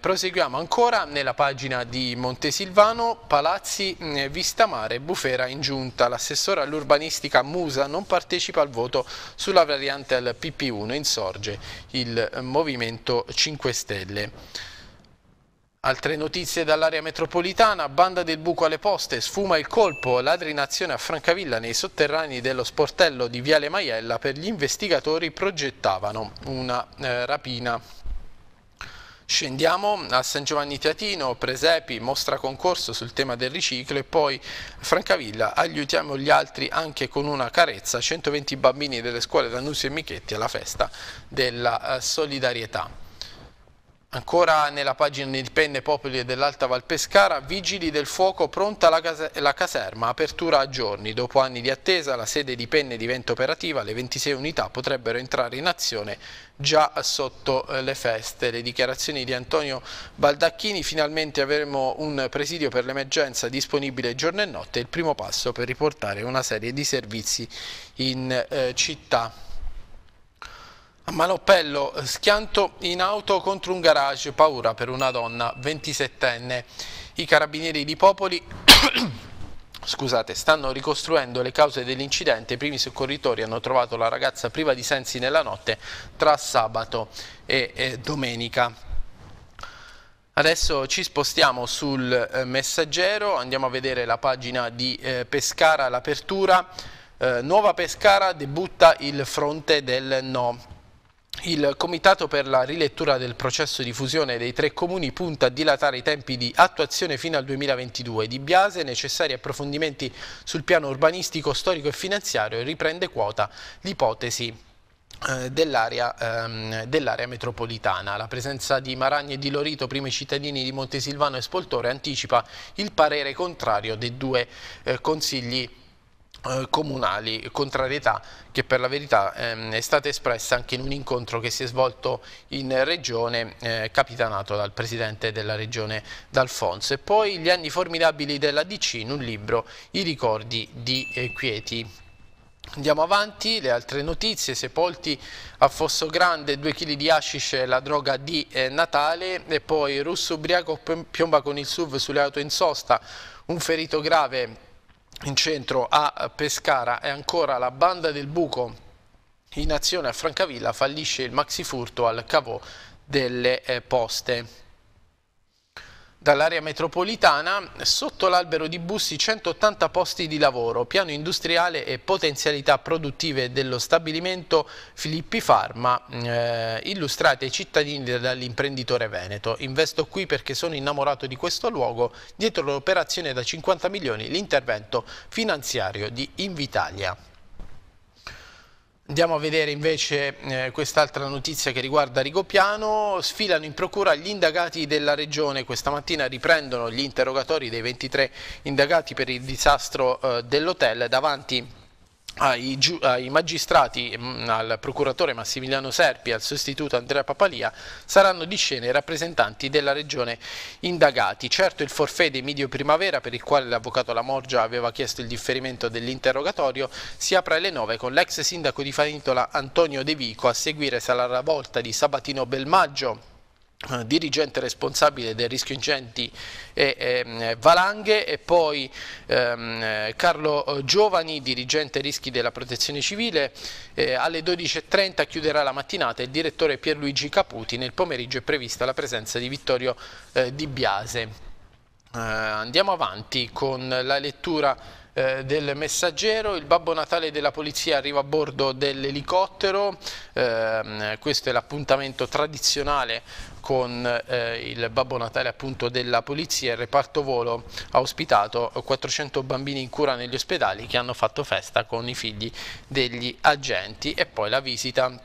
proseguiamo ancora nella pagina di Montesilvano, Palazzo Palazzi, mm, Vista Mare, Bufera in giunta. L'assessore all'urbanistica Musa non partecipa al voto sulla variante al PP1, insorge il Movimento 5 Stelle. Altre notizie dall'area metropolitana, banda del buco alle poste, sfuma il colpo, ladri in azione a Francavilla nei sotterranei dello sportello di Viale Maiella per gli investigatori progettavano una eh, rapina Scendiamo a San Giovanni Teatino, Presepi, mostra concorso sul tema del riciclo e poi Francavilla, aiutiamo gli altri anche con una carezza, 120 bambini delle scuole D'Annunzio e Michetti alla festa della eh, solidarietà. Ancora nella pagina di Penne Popoli dell'Alta Valpescara, vigili del fuoco pronta la, la, caserma, apertura a giorni. Dopo anni di attesa la sede di Penne diventa operativa, le 26 unità potrebbero entrare in azione già sotto eh, le feste. Le dichiarazioni di Antonio Baldacchini, finalmente avremo un presidio per l'emergenza disponibile giorno e notte, il primo passo per riportare una serie di servizi in eh, città. A Maloppello, schianto in auto contro un garage, paura per una donna 27enne. I carabinieri di Popoli scusate, stanno ricostruendo le cause dell'incidente. I primi soccorritori hanno trovato la ragazza priva di sensi nella notte tra sabato e, e domenica. Adesso ci spostiamo sul eh, messaggero, andiamo a vedere la pagina di eh, Pescara, l'apertura. Eh, nuova Pescara debutta il fronte del no. Il Comitato per la rilettura del processo di fusione dei tre comuni punta a dilatare i tempi di attuazione fino al 2022. Di Biase, necessari approfondimenti sul piano urbanistico, storico e finanziario e riprende quota l'ipotesi eh, dell'area ehm, dell metropolitana. La presenza di Maragni e di Lorito, primi cittadini di Montesilvano e Spoltore, anticipa il parere contrario dei due eh, consigli comunali, contrarietà che per la verità ehm, è stata espressa anche in un incontro che si è svolto in regione eh, capitanato dal presidente della regione D'Alfonso e poi gli anni formidabili della DC in un libro I ricordi di eh, Quieti. Andiamo avanti, le altre notizie, sepolti a Fosso Grande, 2 kg di hashish la droga di eh, Natale e poi russo ubriaco piomba con il SUV sulle auto in sosta, un ferito grave in centro a Pescara e ancora la banda del buco in azione a Francavilla fallisce il maxi furto al cavò delle eh, poste dall'area metropolitana, sotto l'albero di Bussi 180 posti di lavoro, piano industriale e potenzialità produttive dello stabilimento Filippi Farma, eh, illustrati ai cittadini dall'imprenditore Veneto. Investo qui perché sono innamorato di questo luogo, dietro l'operazione da 50 milioni l'intervento finanziario di Invitalia. Andiamo a vedere invece eh, quest'altra notizia che riguarda Rigopiano. Sfilano in procura gli indagati della regione. Questa mattina riprendono gli interrogatori dei 23 indagati per il disastro eh, dell'hotel davanti ai, ai, magistrati, mm, al procuratore Massimiliano Serpi e al sostituto Andrea Papalia saranno di scena i rappresentanti della regione indagati. Certo il forfè dei Medio Primavera per il quale l'avvocato Lamorgia aveva chiesto il differimento dell'interrogatorio si apre alle 9 con l'ex sindaco di Fanitola Antonio De Vico a seguire sarà la volta di Sabatino Belmaggio dirigente responsabile del rischio incendi e eh, valanghe e poi ehm, Carlo Giovani, dirigente rischi della protezione civile, eh, alle 12.30 chiuderà la mattinata il direttore Pierluigi Caputi, nel pomeriggio è prevista la presenza di Vittorio eh, Di Biase. Eh, andiamo avanti con la lettura eh, del messaggero, il Babbo Natale della Polizia arriva a bordo dell'elicottero, eh, questo è l'appuntamento tradizionale con eh, il Babbo Natale appunto della Polizia, il reparto volo ha ospitato 400 bambini in cura negli ospedali che hanno fatto festa con i figli degli agenti e poi la visita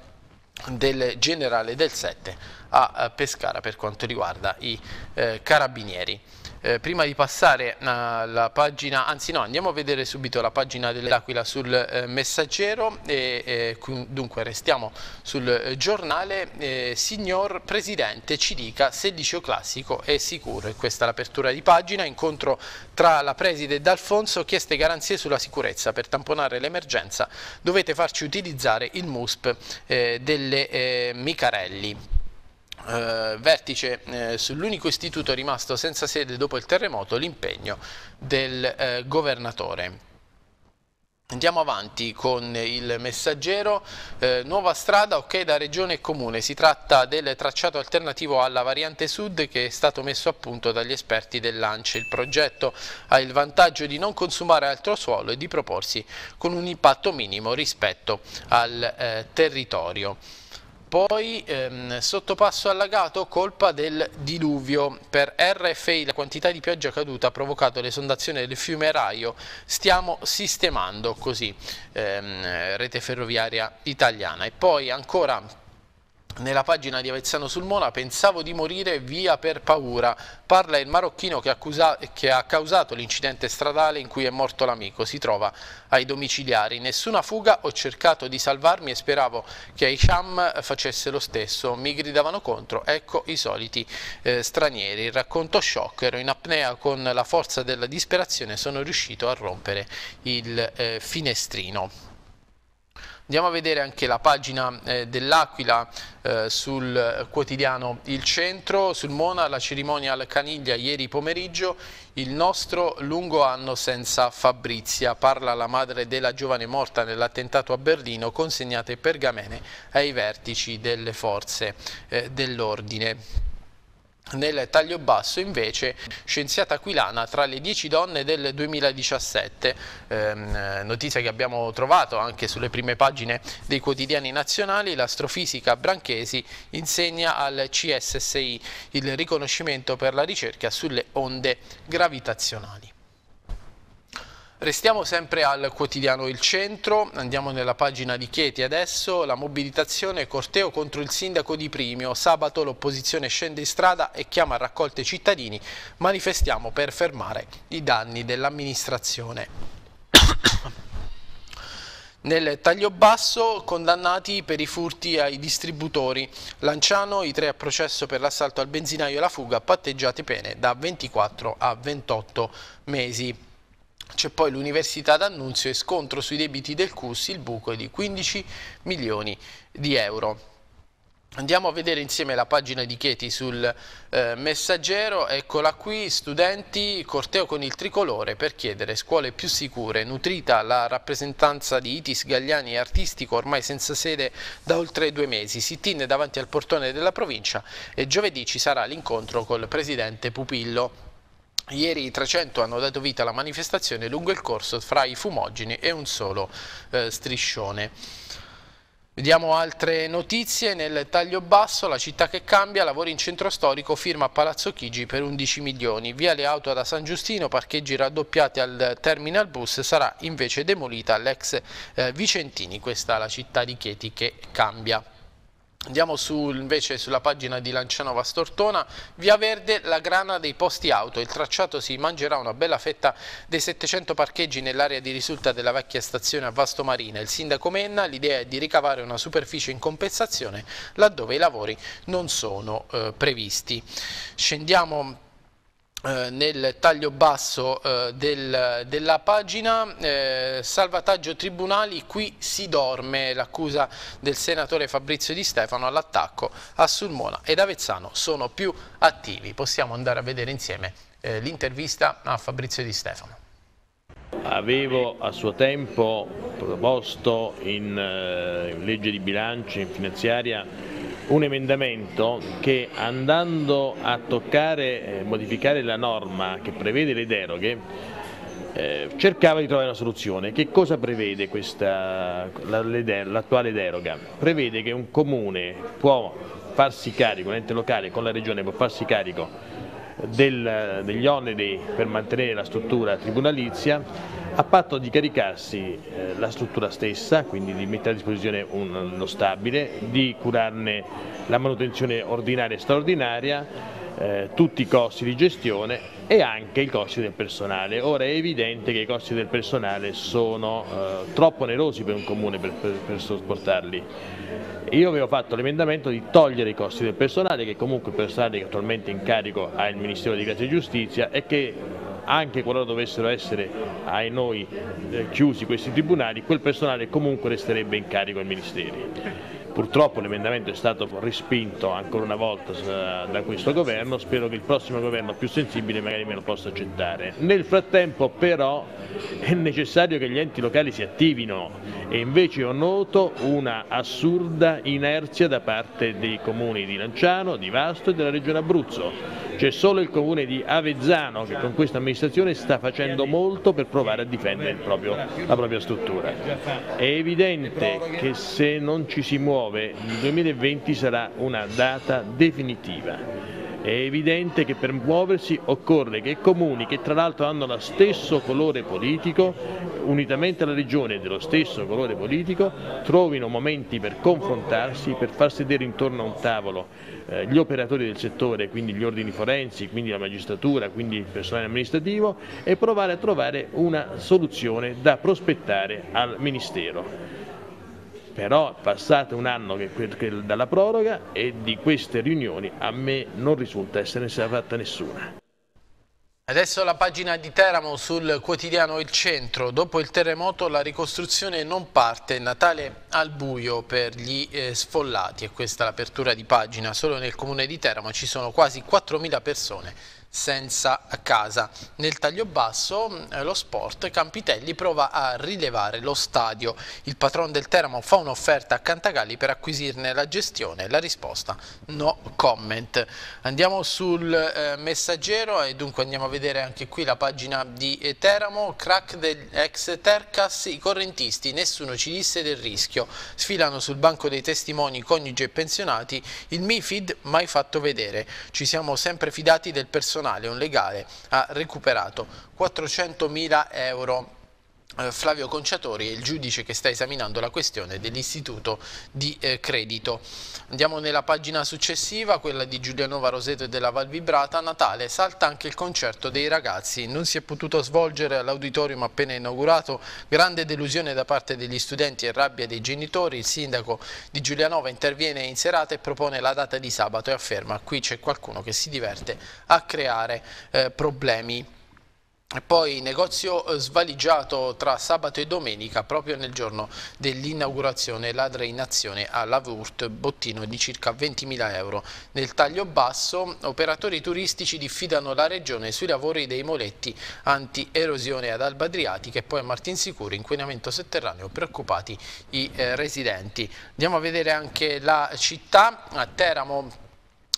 del generale del 7 a Pescara per quanto riguarda i eh, carabinieri. Eh, prima di passare alla pagina, anzi no, andiamo a vedere subito la pagina dell'Aquila sul eh, messaggero e eh, dunque restiamo sul eh, giornale. Eh, signor Presidente ci dica se il liceo classico è sicuro. E questa è l'apertura di pagina, incontro tra la Preside e D'Alfonso, chieste garanzie sulla sicurezza per tamponare l'emergenza. Dovete farci utilizzare il MUSP eh, delle Micarelli eh, vertice eh, sull'unico istituto rimasto senza sede dopo il terremoto, l'impegno del eh, governatore. Andiamo avanti con il messaggero, eh, nuova strada, ok da regione e comune, si tratta del tracciato alternativo alla variante sud che è stato messo a punto dagli esperti dell'ANCE. Il progetto ha il vantaggio di non consumare altro suolo e di proporsi con un impatto minimo rispetto al eh, territorio. Poi ehm, sottopasso allagato, colpa del diluvio. Per RFI la quantità di pioggia caduta ha provocato l'esondazione del fiume Raio. Stiamo sistemando così ehm, rete ferroviaria italiana. E poi ancora nella pagina di Avezzano sul Mona pensavo di morire via per paura. Parla il marocchino che, accusa, che ha causato l'incidente stradale in cui è morto l'amico. Si trova ai domiciliari. Nessuna fuga, ho cercato di salvarmi e speravo che ai Sham facesse lo stesso. Mi gridavano contro, ecco i soliti eh, stranieri. Il racconto shock, ero in apnea con la forza della disperazione, sono riuscito a rompere il eh, finestrino. Andiamo a vedere anche la pagina eh, dell'Aquila eh, sul quotidiano Il Centro, sul Mona, la cerimonia al Caniglia ieri pomeriggio, il nostro lungo anno senza Fabrizia, parla la madre della giovane morta nell'attentato a Berlino, consegnate pergamene ai vertici delle forze eh, dell'ordine. Nel taglio basso invece scienziata aquilana tra le 10 donne del 2017, ehm, notizia che abbiamo trovato anche sulle prime pagine dei quotidiani nazionali, l'astrofisica Branchesi insegna al CSSI il riconoscimento per la ricerca sulle onde gravitazionali. Restiamo sempre al quotidiano Il Centro, andiamo nella pagina di Chieti adesso, la mobilitazione corteo contro il sindaco di Primio, sabato l'opposizione scende in strada e chiama a raccolte cittadini, manifestiamo per fermare i danni dell'amministrazione. Nel taglio basso condannati per i furti ai distributori. Lanciano i tre a processo per l'assalto al benzinaio e la fuga, patteggiate pene da 24 a 28 mesi. C'è poi l'Università d'Annunzio e scontro sui debiti del CUS, il buco di 15 milioni di euro. Andiamo a vedere insieme la pagina di Chieti sul eh, messaggero, eccola qui, studenti, corteo con il tricolore per chiedere scuole più sicure, nutrita la rappresentanza di Itis Gagliani e Artistico ormai senza sede da oltre due mesi, si tinne davanti al portone della provincia e giovedì ci sarà l'incontro col presidente Pupillo. Ieri i 300 hanno dato vita alla manifestazione lungo il corso fra i fumogeni e un solo eh, striscione. Vediamo altre notizie, nel taglio basso la città che cambia, lavori in centro storico, firma a Palazzo Chigi per 11 milioni, via le auto da San Giustino, parcheggi raddoppiati al terminal bus, sarà invece demolita l'ex eh, Vicentini, questa è la città di Chieti che cambia. Andiamo su, invece sulla pagina di Lanciano Stortona, Via Verde, la grana dei posti auto, il tracciato si mangerà una bella fetta dei 700 parcheggi nell'area di risulta della vecchia stazione a Vasto Marina. Il sindaco Menna, l'idea è di ricavare una superficie in compensazione laddove i lavori non sono eh, previsti. Scendiamo nel taglio basso eh, del, della pagina, eh, salvataggio tribunali, qui si dorme, l'accusa del senatore Fabrizio Di Stefano all'attacco a Sulmona ed Avezzano sono più attivi. Possiamo andare a vedere insieme eh, l'intervista a Fabrizio Di Stefano. Avevo a suo tempo proposto in, eh, in legge di bilancio, in finanziaria, un emendamento che andando a toccare, eh, modificare la norma che prevede le deroghe, eh, cercava di trovare una soluzione. Che cosa prevede l'attuale deroga? Prevede che un comune può farsi carico, un ente locale con la regione può farsi carico del, degli oneri per mantenere la struttura tribunalizia a patto di caricarsi eh, la struttura stessa, quindi di mettere a disposizione un, lo stabile, di curarne la manutenzione ordinaria e straordinaria, eh, tutti i costi di gestione e anche i costi del personale. Ora è evidente che i costi del personale sono eh, troppo onerosi per un comune per, per, per sopportarli. Io avevo fatto l'emendamento di togliere i costi del personale, che comunque il personale che attualmente in carico ha il Ministero di Grazia e Giustizia e che anche qualora dovessero essere ai noi eh, chiusi questi tribunali, quel personale comunque resterebbe in carico ai ministeri. Purtroppo l'emendamento è stato respinto ancora una volta eh, da questo governo, spero che il prossimo governo più sensibile magari me lo possa accettare. Nel frattempo però è necessario che gli enti locali si attivino e invece ho noto una assurda inerzia da parte dei comuni di Lanciano, di Vasto e della regione Abruzzo. C'è solo il comune di Avezzano che con questa amministrazione sta facendo molto per provare a difendere proprio, la propria struttura. È evidente che se non ci si muove il 2020 sarà una data definitiva. È evidente che per muoversi occorre che comuni, che tra l'altro hanno lo stesso colore politico, unitamente alla regione dello stesso colore politico, trovino momenti per confrontarsi, per far sedere intorno a un tavolo eh, gli operatori del settore, quindi gli ordini forensi, quindi la magistratura, quindi il personale amministrativo e provare a trovare una soluzione da prospettare al Ministero. Però è passato un anno che, che, dalla proroga e di queste riunioni a me non risulta essere stata fatta nessuna. Adesso la pagina di Teramo sul quotidiano Il Centro. Dopo il terremoto la ricostruzione non parte, Natale al buio per gli eh, sfollati e questa è l'apertura di pagina. Solo nel comune di Teramo ci sono quasi 4.000 persone senza casa. Nel taglio basso eh, lo sport Campitelli prova a rilevare lo stadio. Il patron del Teramo fa un'offerta a Cantagalli per acquisirne la gestione. La risposta no comment. Andiamo sul eh, messaggero e dunque andiamo a vedere anche qui la pagina di eh, Teramo. Crack dell'ex Tercas, i correntisti, nessuno ci disse del rischio. Sfilano sul banco dei testimoni coniugi e pensionati. Il MIFID mai fatto vedere. Ci siamo sempre fidati del personale personale, un legale, ha recuperato 400.000 euro Flavio Conciatori il giudice che sta esaminando la questione dell'istituto di eh, credito. Andiamo nella pagina successiva, quella di Giulianova Roseto e della Val Vibrata. Natale salta anche il concerto dei ragazzi. Non si è potuto svolgere all'auditorium appena inaugurato. Grande delusione da parte degli studenti e rabbia dei genitori. Il sindaco di Giulianova interviene in serata e propone la data di sabato e afferma qui c'è qualcuno che si diverte a creare eh, problemi. Poi negozio eh, svaligiato tra sabato e domenica proprio nel giorno dell'inaugurazione ladre in azione alla Wurt, bottino di circa 20.000 euro. Nel taglio basso operatori turistici diffidano la regione sui lavori dei moletti anti-erosione ad Alba Adriatica e poi a Martinsicuro inquinamento sotterraneo preoccupati i eh, residenti. Andiamo a vedere anche la città, a Teramo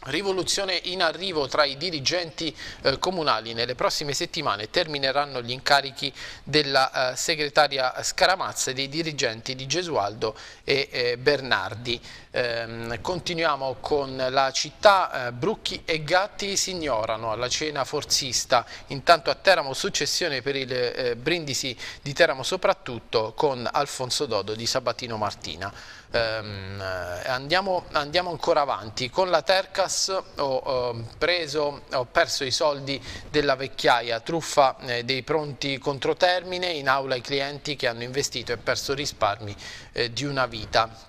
Rivoluzione in arrivo tra i dirigenti eh, comunali. Nelle prossime settimane termineranno gli incarichi della eh, segretaria Scaramazza e dei dirigenti di Gesualdo e eh, Bernardi. Ehm, continuiamo con la città. Eh, Brucchi e Gatti si ignorano alla cena forzista. Intanto a Teramo successione per il eh, brindisi di Teramo soprattutto con Alfonso Dodo di Sabatino Martina. Um, andiamo, andiamo, ancora avanti. Con la Tercas ho, uh, preso, ho perso i soldi della vecchiaia truffa eh, dei pronti controtermine in aula ai clienti che hanno investito e perso risparmi eh, di una vita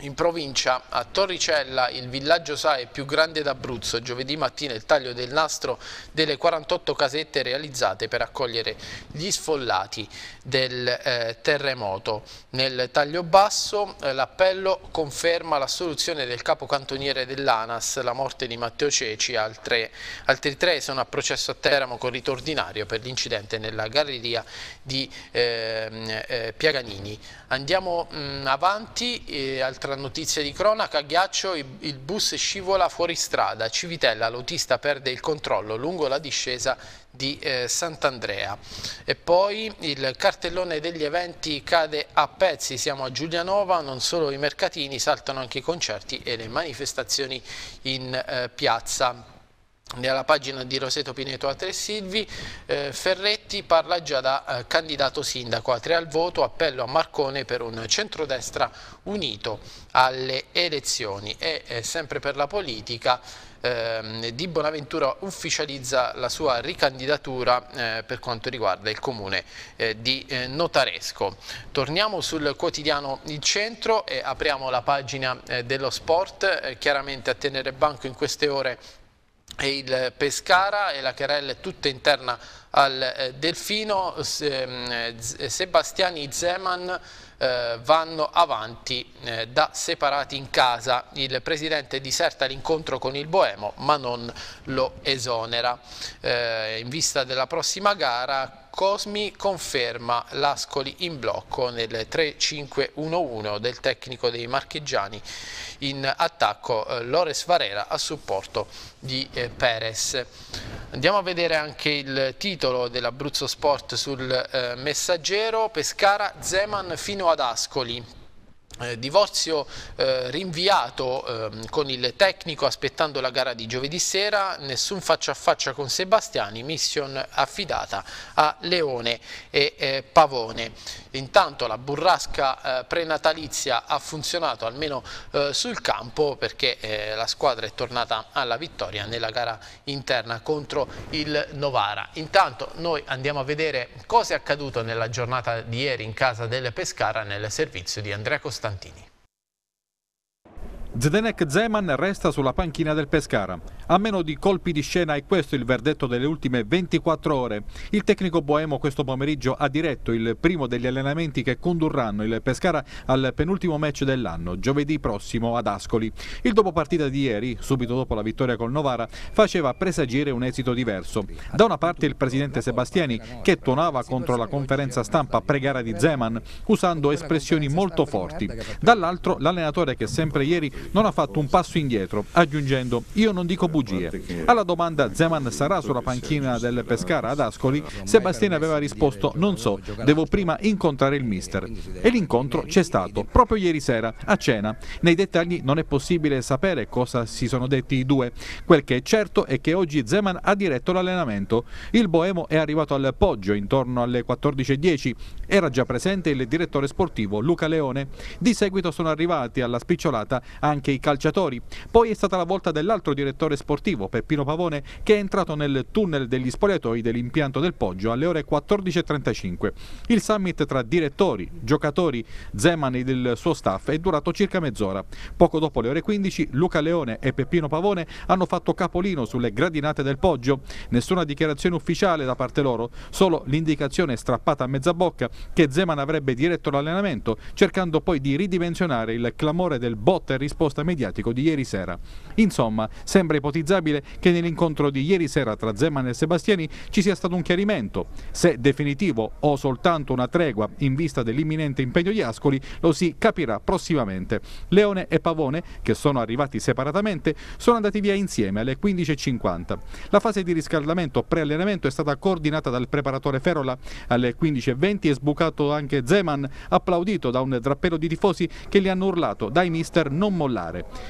in provincia a Torricella il villaggio SAE più grande d'Abruzzo, giovedì mattina il taglio del nastro delle 48 casette realizzate per accogliere gli sfollati del eh, terremoto. Nel taglio basso eh, l'appello conferma la soluzione del capo cantoniere dell'ANAS, la morte di Matteo Ceci, altre, altri tre sono a processo a Teramo con rito ordinario per l'incidente nella galleria di eh, eh Piaganini. Andiamo mh, mm, avanti, eh, altra notizia di cronaca, ghiaccio, il bus scivola fuori strada, Civitella, l'autista perde il controllo lungo la discesa di eh, Sant'Andrea. E poi il cartellone degli eventi cade a pezzi, siamo a Giulianova, non solo i mercatini, saltano anche i concerti e le manifestazioni in eh, piazza nella pagina di Roseto Pineto. A Tre Silvi, eh, Ferretti parla già da eh, candidato sindaco. A tre al voto, appello a Marcone per un centrodestra unito alle elezioni. E eh, sempre per la politica eh, Di Bonaventura ufficializza la sua ricandidatura eh, per quanto riguarda il comune eh, di Notaresco. Torniamo sul quotidiano Il Centro e apriamo la pagina dello sport, chiaramente a tenere banco in queste ore il Pescara e la querella è tutta interna al eh, Delfino, ehm, Sebastiani Zeman eh, vanno avanti eh, da separati in casa. Il presidente diserta l'incontro con il Boemo ma non lo esonera. In vista della prossima gara Cosmi conferma l'Ascoli in blocco nel 3-5-1-1 del tecnico dei marcheggiani in attacco eh, Lores Varela a supporto di eh, Perez. Andiamo a vedere anche il titolo dell'Abruzzo Sport sul eh, messaggero, Pescara Zeman fino ad Ascoli, eh, divorzio eh, rinviato eh, con il tecnico aspettando la gara di giovedì sera, nessun faccia a faccia con Sebastiani, mission affidata a Leone e eh, Pavone. Intanto la burrasca eh, prenatalizia ha funzionato almeno eh, sul campo perché la squadra è tornata alla vittoria nella gara interna contro il Novara. Intanto noi andiamo a vedere cosa è accaduto nella giornata di ieri in casa del Pescara nel servizio di Andrea Costantino. Costantini. Zdenek Zeman resta sulla panchina del Pescara. A meno di colpi di scena è questo il verdetto delle ultime 24 ore. Il tecnico boemo questo pomeriggio ha diretto il primo degli allenamenti che condurranno il Pescara al penultimo match dell'anno, giovedì prossimo ad Ascoli. Il dopo partita di ieri, subito dopo la vittoria col Novara, faceva presagire un esito diverso. Da una parte il presidente Sebastiani che tuonava contro la conferenza stampa pre-gara di Zeman usando espressioni molto forti. Dall'altro l'allenatore che sempre ieri non ha fatto un passo indietro, aggiungendo io non dico bugie. Alla domanda Zeman sarà sulla panchina del Pescara ad Ascoli, Sebastiani aveva risposto non so, devo prima incontrare il mister. E l'incontro c'è stato proprio ieri sera a cena. Nei dettagli non è possibile sapere cosa si sono detti i due. Quel che è certo è che oggi Zeman ha diretto l'allenamento. Il Boemo è arrivato al Poggio intorno alle 14.10. Era già presente il direttore sportivo Luca Leone. Di seguito sono arrivati alla spicciolata anche i calciatori. Poi è stata la volta dell'altro direttore sportivo, Peppino Pavone, che è entrato nel tunnel degli spogliatoi dell'impianto del Poggio alle ore 14.35. Il summit tra direttori, giocatori, Zeman e il suo staff è durato circa mezz'ora. Poco dopo le ore 15 Luca Leone e Peppino Pavone hanno fatto capolino sulle gradinate del Poggio. Nessuna dichiarazione ufficiale da parte loro, solo l'indicazione strappata a mezza bocca che Zeman avrebbe diretto l'allenamento, cercando poi di ridimensionare il clamore del botta e risposta mediatico di ieri sera. Insomma, sembra ipotizzabile che nell'incontro di ieri sera tra Zeman e Sebastiani ci sia stato un chiarimento. Se definitivo o soltanto una tregua in vista dell'imminente impegno di Ascoli lo si capirà prossimamente. Leone e Pavone, che sono arrivati separatamente, sono andati via insieme alle 15.50. La fase di riscaldamento pre-allenamento è stata coordinata dal preparatore Ferola. Alle 15.20 è sbucato anche Zeman, applaudito da un drappello di tifosi che gli hanno urlato dai mister non mollare.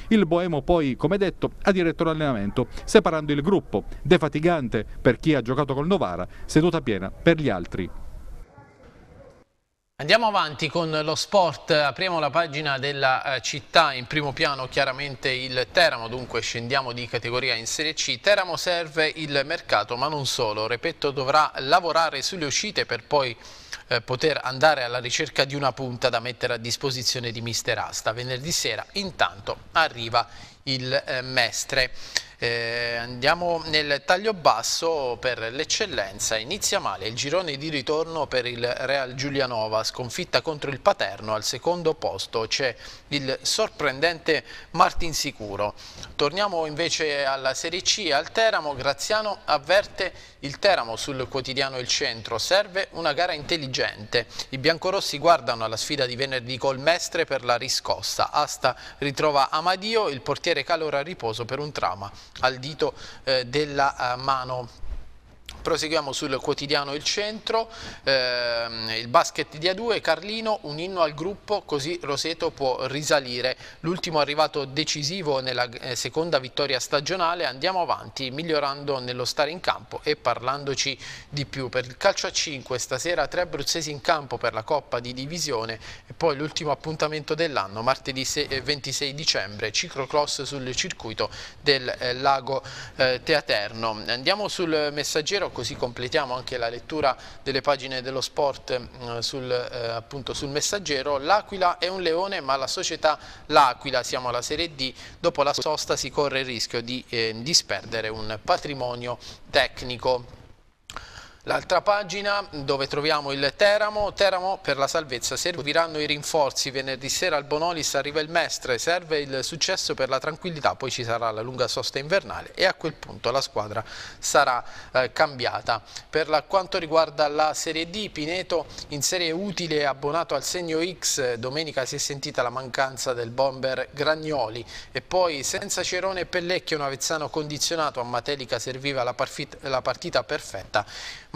Il Boemo poi, come detto, ha diretto l'allenamento, separando il gruppo, defatigante per chi ha giocato col Novara, seduta piena per gli altri. Andiamo avanti con lo sport, apriamo la pagina della eh, città, in primo piano chiaramente il Teramo, dunque scendiamo di categoria in Serie C. Teramo serve il mercato ma non solo, Repetto dovrà lavorare sulle uscite per poi eh, poter andare alla ricerca di una punta da mettere a disposizione di Mister Asta. Venerdì sera intanto arriva il eh, Mestre. Eh, andiamo nel taglio basso per l'eccellenza, inizia male il girone di ritorno per il Real Giulianova, sconfitta contro il Paterno, al secondo posto c'è il sorprendente Martin Sicuro. Torniamo invece alla Serie C, al Teramo, Graziano avverte il Teramo sul quotidiano Il Centro, serve una gara intelligente, i biancorossi guardano alla sfida di venerdì col Mestre per la riscossa, Asta ritrova Amadio, il portiere calora riposo per un trauma al dito eh, della eh, mano Proseguiamo sul quotidiano Il Centro, ehm, il basket di A2, Carlino, un inno al gruppo, così Roseto può risalire. L'ultimo arrivato decisivo nella eh, seconda vittoria stagionale, andiamo avanti migliorando nello stare in campo e parlandoci di più. Per il calcio a 5 stasera tre abruzzesi in campo per la Coppa di Divisione e poi l'ultimo appuntamento dell'anno, martedì 26 dicembre, ciclocross sul circuito del eh, lago eh, Teaterno. Andiamo sul messaggero così completiamo anche la lettura delle pagine dello sport eh, sul, eh, appunto sul messaggero. L'Aquila è un leone ma la società L'Aquila, siamo alla Serie D, dopo la sosta si corre il rischio di eh, disperdere un patrimonio tecnico. L'altra pagina dove troviamo il Teramo, Teramo per la salvezza, serviranno i rinforzi, venerdì sera al Bonolis arriva il Mestre, serve il successo per la tranquillità, poi ci sarà la lunga sosta invernale e a quel punto la squadra sarà eh, cambiata. Per quanto riguarda la Serie D, Pineto in serie utile abbonato al segno X, domenica si è sentita la mancanza del bomber Gragnoli. E poi senza Cerone e Pellecchio un Avezzano condizionato, a Matelica serviva la partita perfetta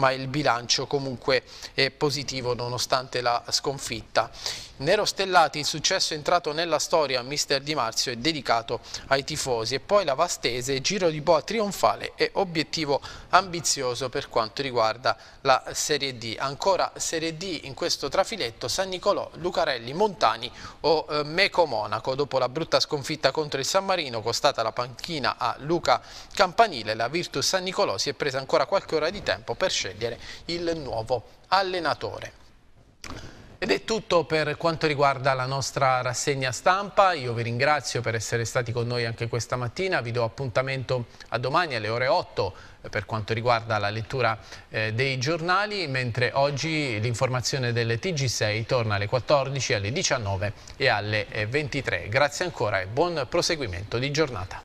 ma il bilancio comunque è positivo nonostante la sconfitta. Nero Stellati, il successo entrato nella storia, mister Di Marzio è dedicato ai tifosi e poi la Vastese, giro di boa trionfale e obiettivo ambizioso per quanto riguarda la Serie D. Ancora Serie D in questo trafiletto San Nicolò, Lucarelli, Montani o eh, Meco Monaco. Dopo la brutta sconfitta contro il San Marino costata la panchina a Luca Campanile, la Virtus San Nicolò si è presa ancora qualche ora di tempo per scegliere il nuovo allenatore. Ed è tutto per quanto riguarda la nostra rassegna stampa, io vi ringrazio per essere stati con noi anche questa mattina, vi do appuntamento a domani alle ore 8 eh, per quanto riguarda la lettura eh, dei giornali, mentre oggi l'informazione del TG6 torna alle 14, alle 19 e alle 23. Grazie ancora e buon proseguimento di giornata.